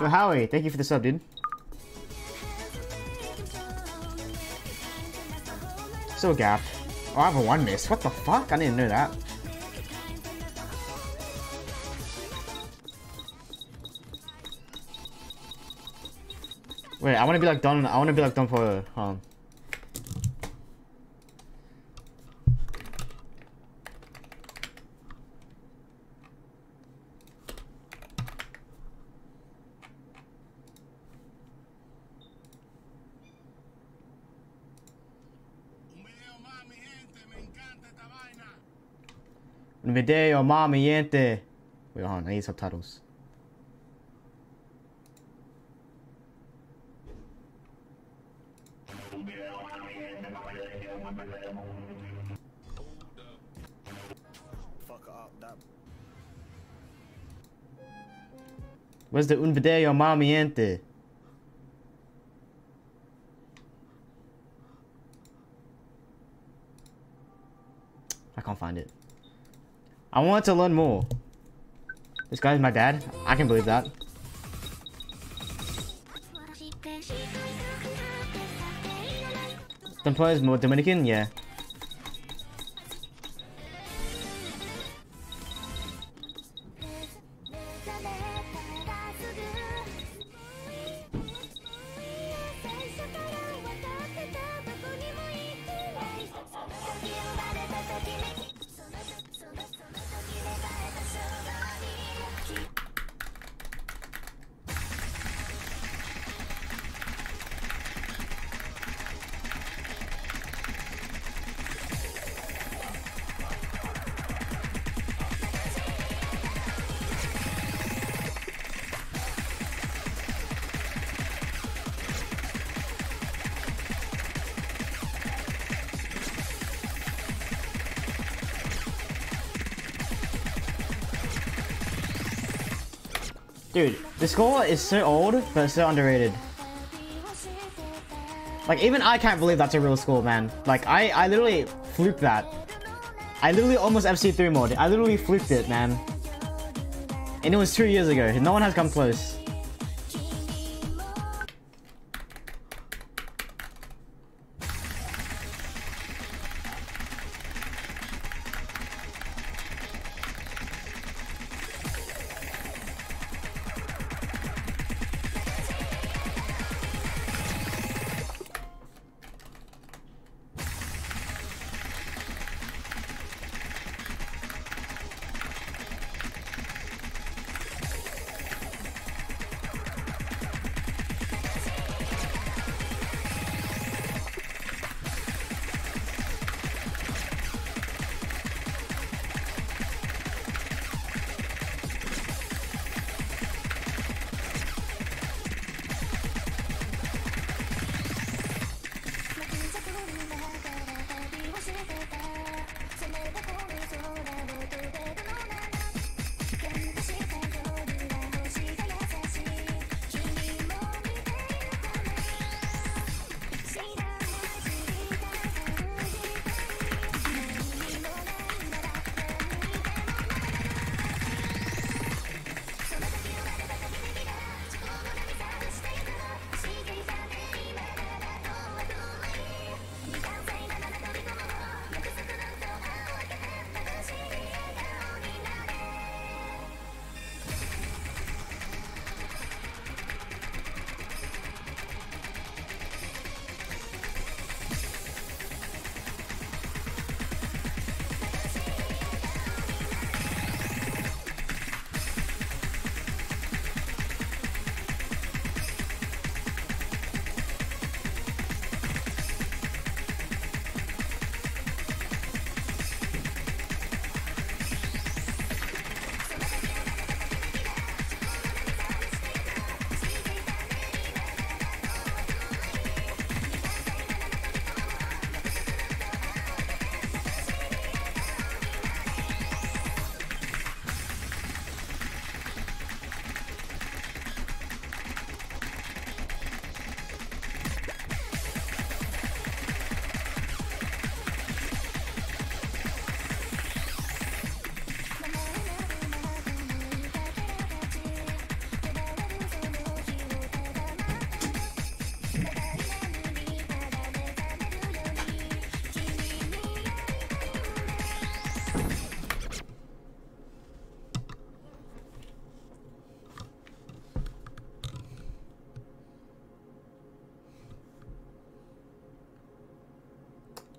Yo, Howie, thank you for the sub, dude. So a gap. Oh, I have a one miss. What the fuck? I didn't know that. Wait, I want to be like done. I want to be like done for. Um. Un Un video, mami, gente. Wait, hold on. I need subtitles. Where's the un video mamiente? I can't find it. I want to learn more. This guy's my dad. I can believe that. The player is more Dominican? Yeah. Score is so old, but so underrated. Like, even I can't believe that's a real score, man. Like, I, I literally fluked that. I literally almost FC3 mod. I literally fluked it, man. And it was two years ago. No one has come close.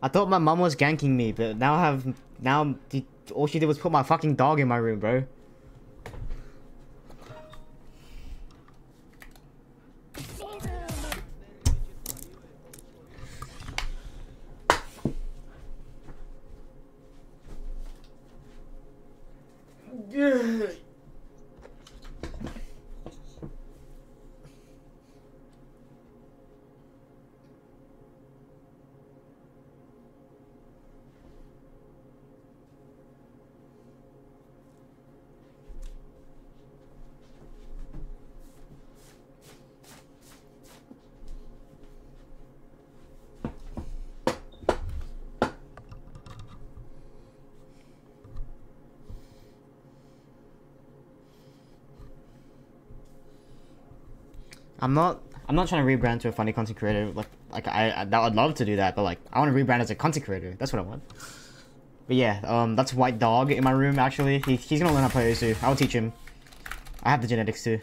I thought my mom was ganking me, but now I have now all she did was put my fucking dog in my room, bro. I'm not. I'm not trying to rebrand to a funny content creator. Like, like I, I, that would love to do that, but like, I want to rebrand as a content creator. That's what I want. But yeah, um, that's White Dog in my room. Actually, he, he's gonna learn how to play osu. I'll teach him. I have the genetics too.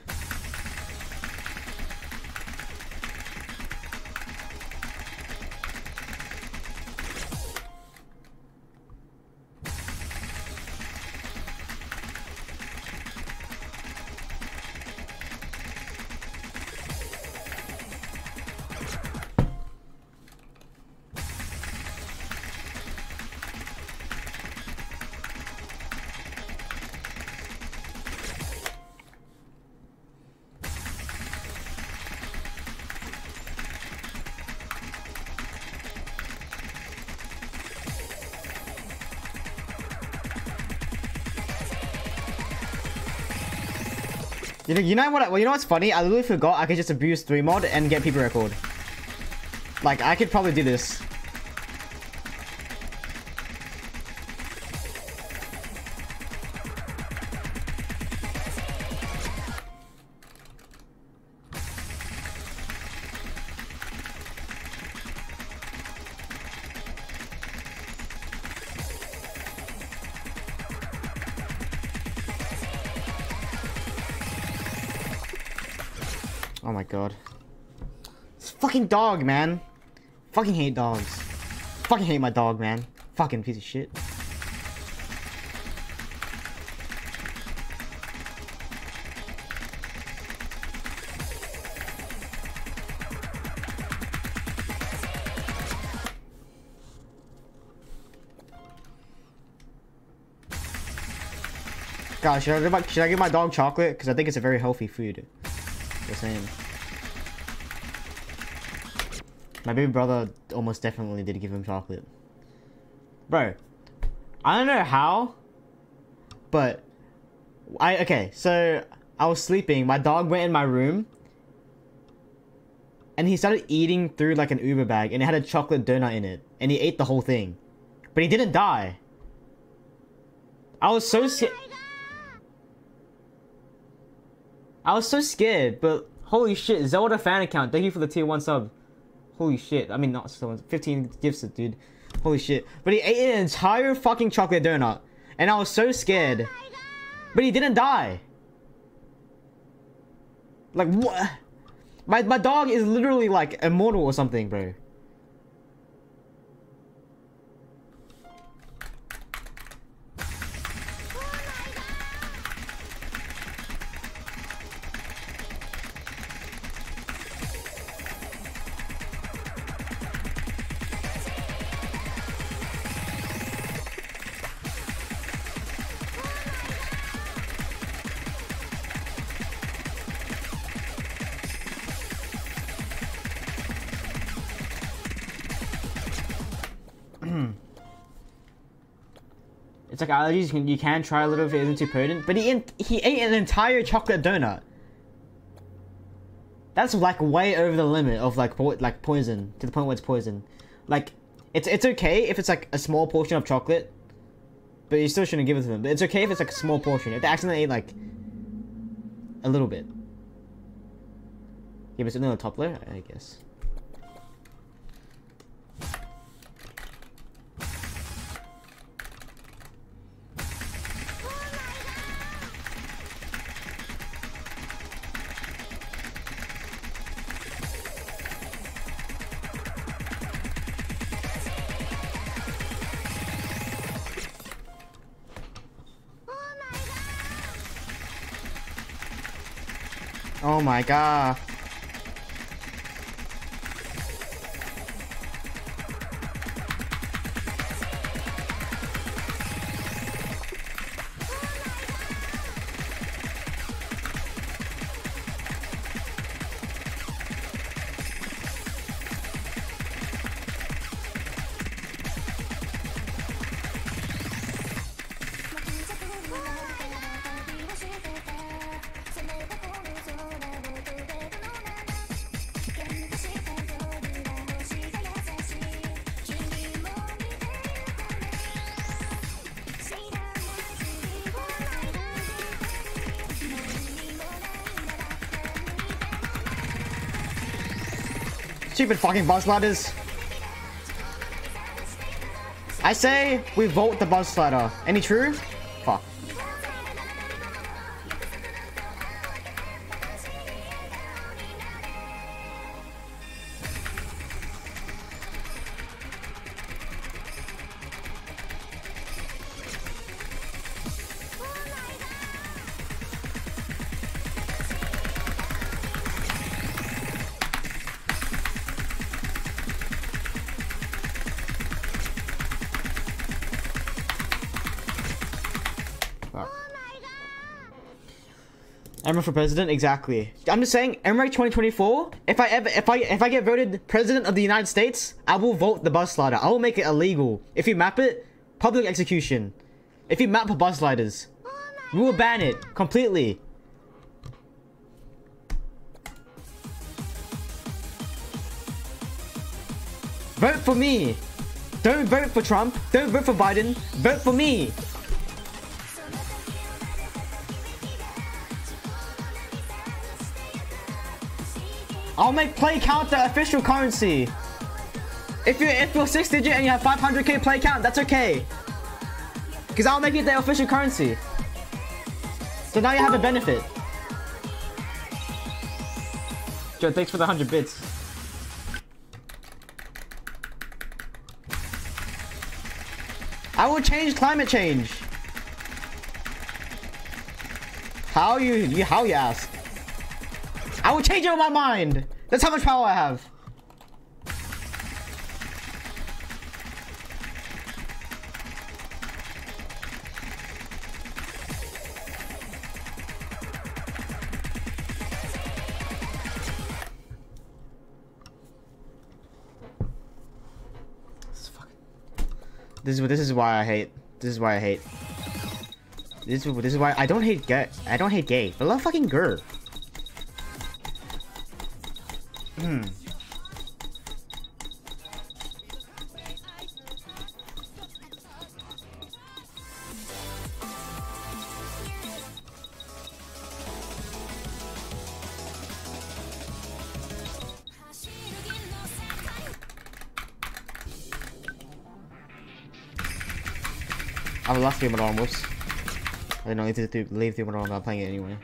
You know, you know what? Well, you know what's funny? I literally forgot I could just abuse three mod and get people record. Like, I could probably do this. Fucking dog, man. Fucking hate dogs. Fucking hate my dog, man. Fucking piece of shit. God, should I my, should I give my dog chocolate? Because I think it's a very healthy food. The saying. My baby brother almost definitely did give him chocolate. Bro, I don't know how, but I okay. So I was sleeping. My dog went in my room, and he started eating through like an Uber bag, and it had a chocolate donut in it, and he ate the whole thing, but he didn't die. I was so scared. Oh I was so scared, but holy shit, Zelda fan account. Thank you for the tier one sub. Holy shit. I mean, not so 15 gifts, dude. Holy shit. But he ate an entire fucking chocolate donut. And I was so scared. Oh but he didn't die. Like, what? My, my dog is literally like immortal or something, bro. Like allergies. You can, you can try a little if it isn't too potent, but he he ate an entire chocolate donut. That's like way over the limit of like po like poison to the point where it's poison. Like it's it's okay if it's like a small portion of chocolate, but you still shouldn't give it to them. But it's okay if it's like a small portion. If they accidentally ate like a little bit. Yeah, but it's only on the top layer, I guess. Oh my god. Stupid fucking buzz sliders. I say we vote the buzz slider. Any true? Emma for president, exactly. I'm just saying, Emma 2024. If I ever, if I, if I get voted president of the United States, I will vote the buzz slider. I will make it illegal. If you map it, public execution. If you map buzz sliders, we will ban it completely. Vote for me. Don't vote for Trump. Don't vote for Biden. Vote for me. I'll make play count the official currency. If you if you're six digit and you have 500k play count, that's okay. Cause I'll make it the official currency. So now you have a benefit. Joe, thanks for the 100 bits. I will change climate change. How you, you how you ask? I will change it with my mind. That's how much power I have. This is This is this is why I hate. This is why I hate. This is this is why I don't hate gay. I don't hate gay. I love fucking girl. Hmm. I have last game at almost. I didn't need to leave the I'm not playing it anyway.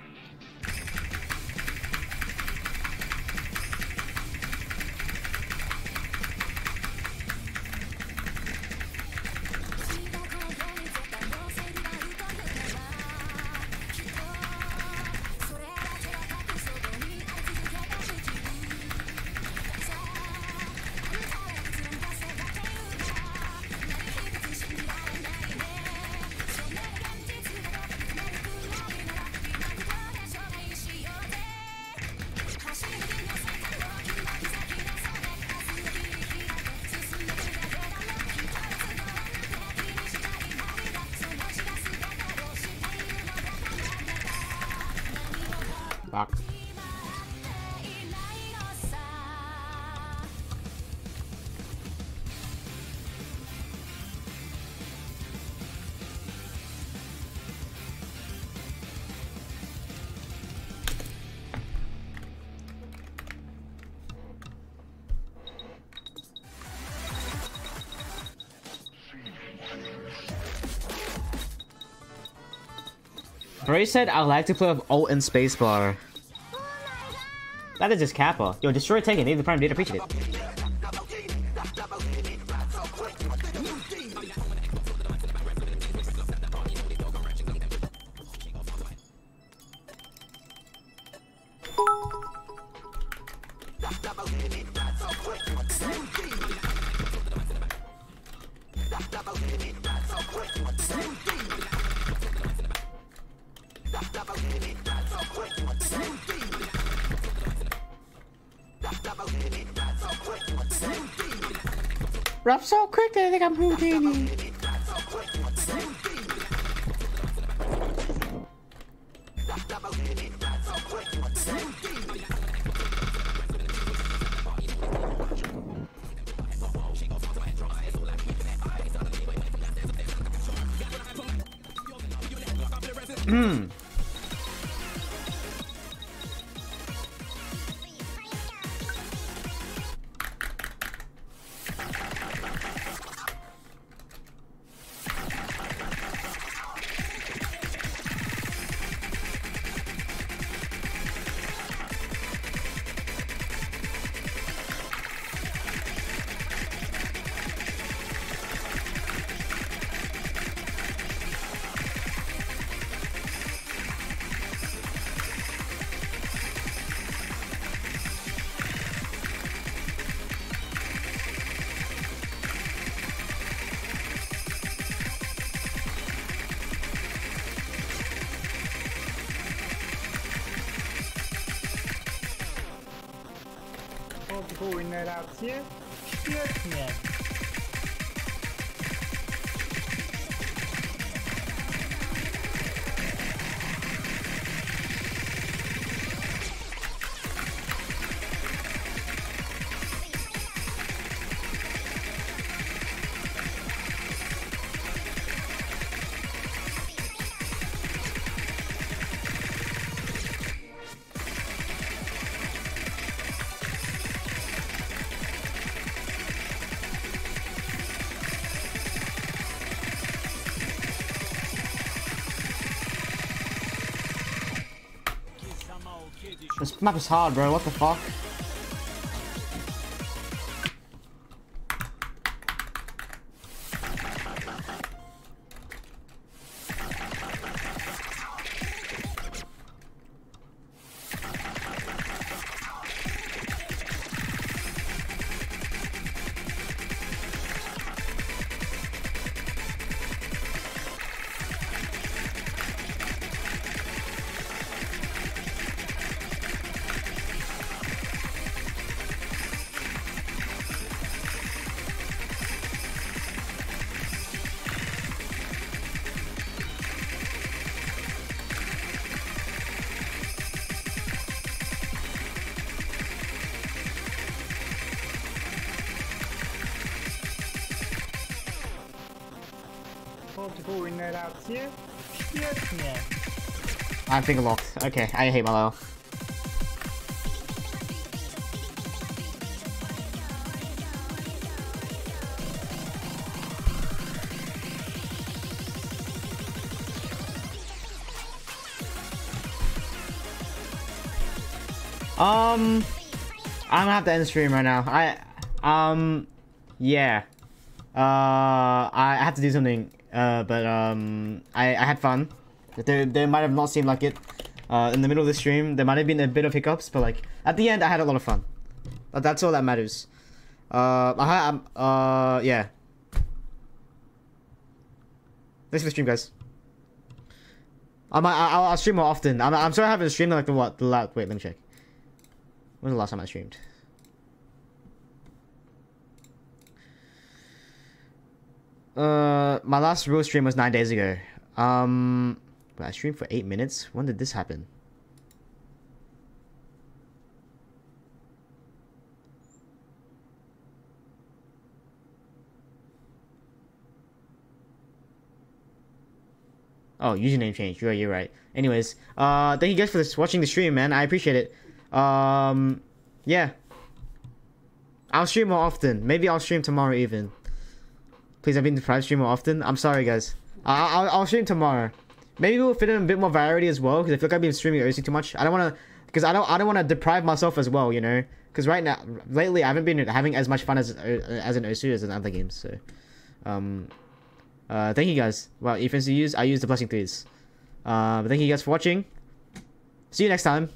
Said I like to play with alt and spacebar. That is just Kappa. Yo, destroy Tekken. Need the prime data. Appreciate it. Podwójne This map is hard, bro. What the fuck? I'm finger locked. Okay, I hate Malo. Um, I'm gonna have to end the stream right now. I, um, yeah. Uh, I have to do something. Uh, but um, I I had fun. They they might have not seemed like it. Uh, in the middle of the stream, there might have been a bit of hiccups, but like at the end, I had a lot of fun. But that's all that matters. Uh, I um, uh, yeah. Thanks for the stream, guys. I might, I- I'll, I'll stream more often. I'm, I'm sorry I haven't streamed like the what? The last, wait, let me check. When was the last time I streamed? Uh, my last real stream was nine days ago. Um, but I streamed for eight minutes. When did this happen? Oh, username change. You're, you're right. Anyways, uh, thank you guys for this, watching the stream, man. I appreciate it. Um, yeah. I'll stream more often. Maybe I'll stream tomorrow even. Please, I've been private stream more often. I'm sorry, guys. I- I'll, I'll stream tomorrow. Maybe we'll fit in a bit more variety as well, because I feel like I've been streaming osu too much. I don't want to, because I don't, I don't want to deprive myself as well, you know. Because right now, lately, I haven't been having as much fun as as an osu as in other games. So, um, uh, thank you guys. Well, if you use, I use the blessing threes. Uh, thank you guys for watching. See you next time.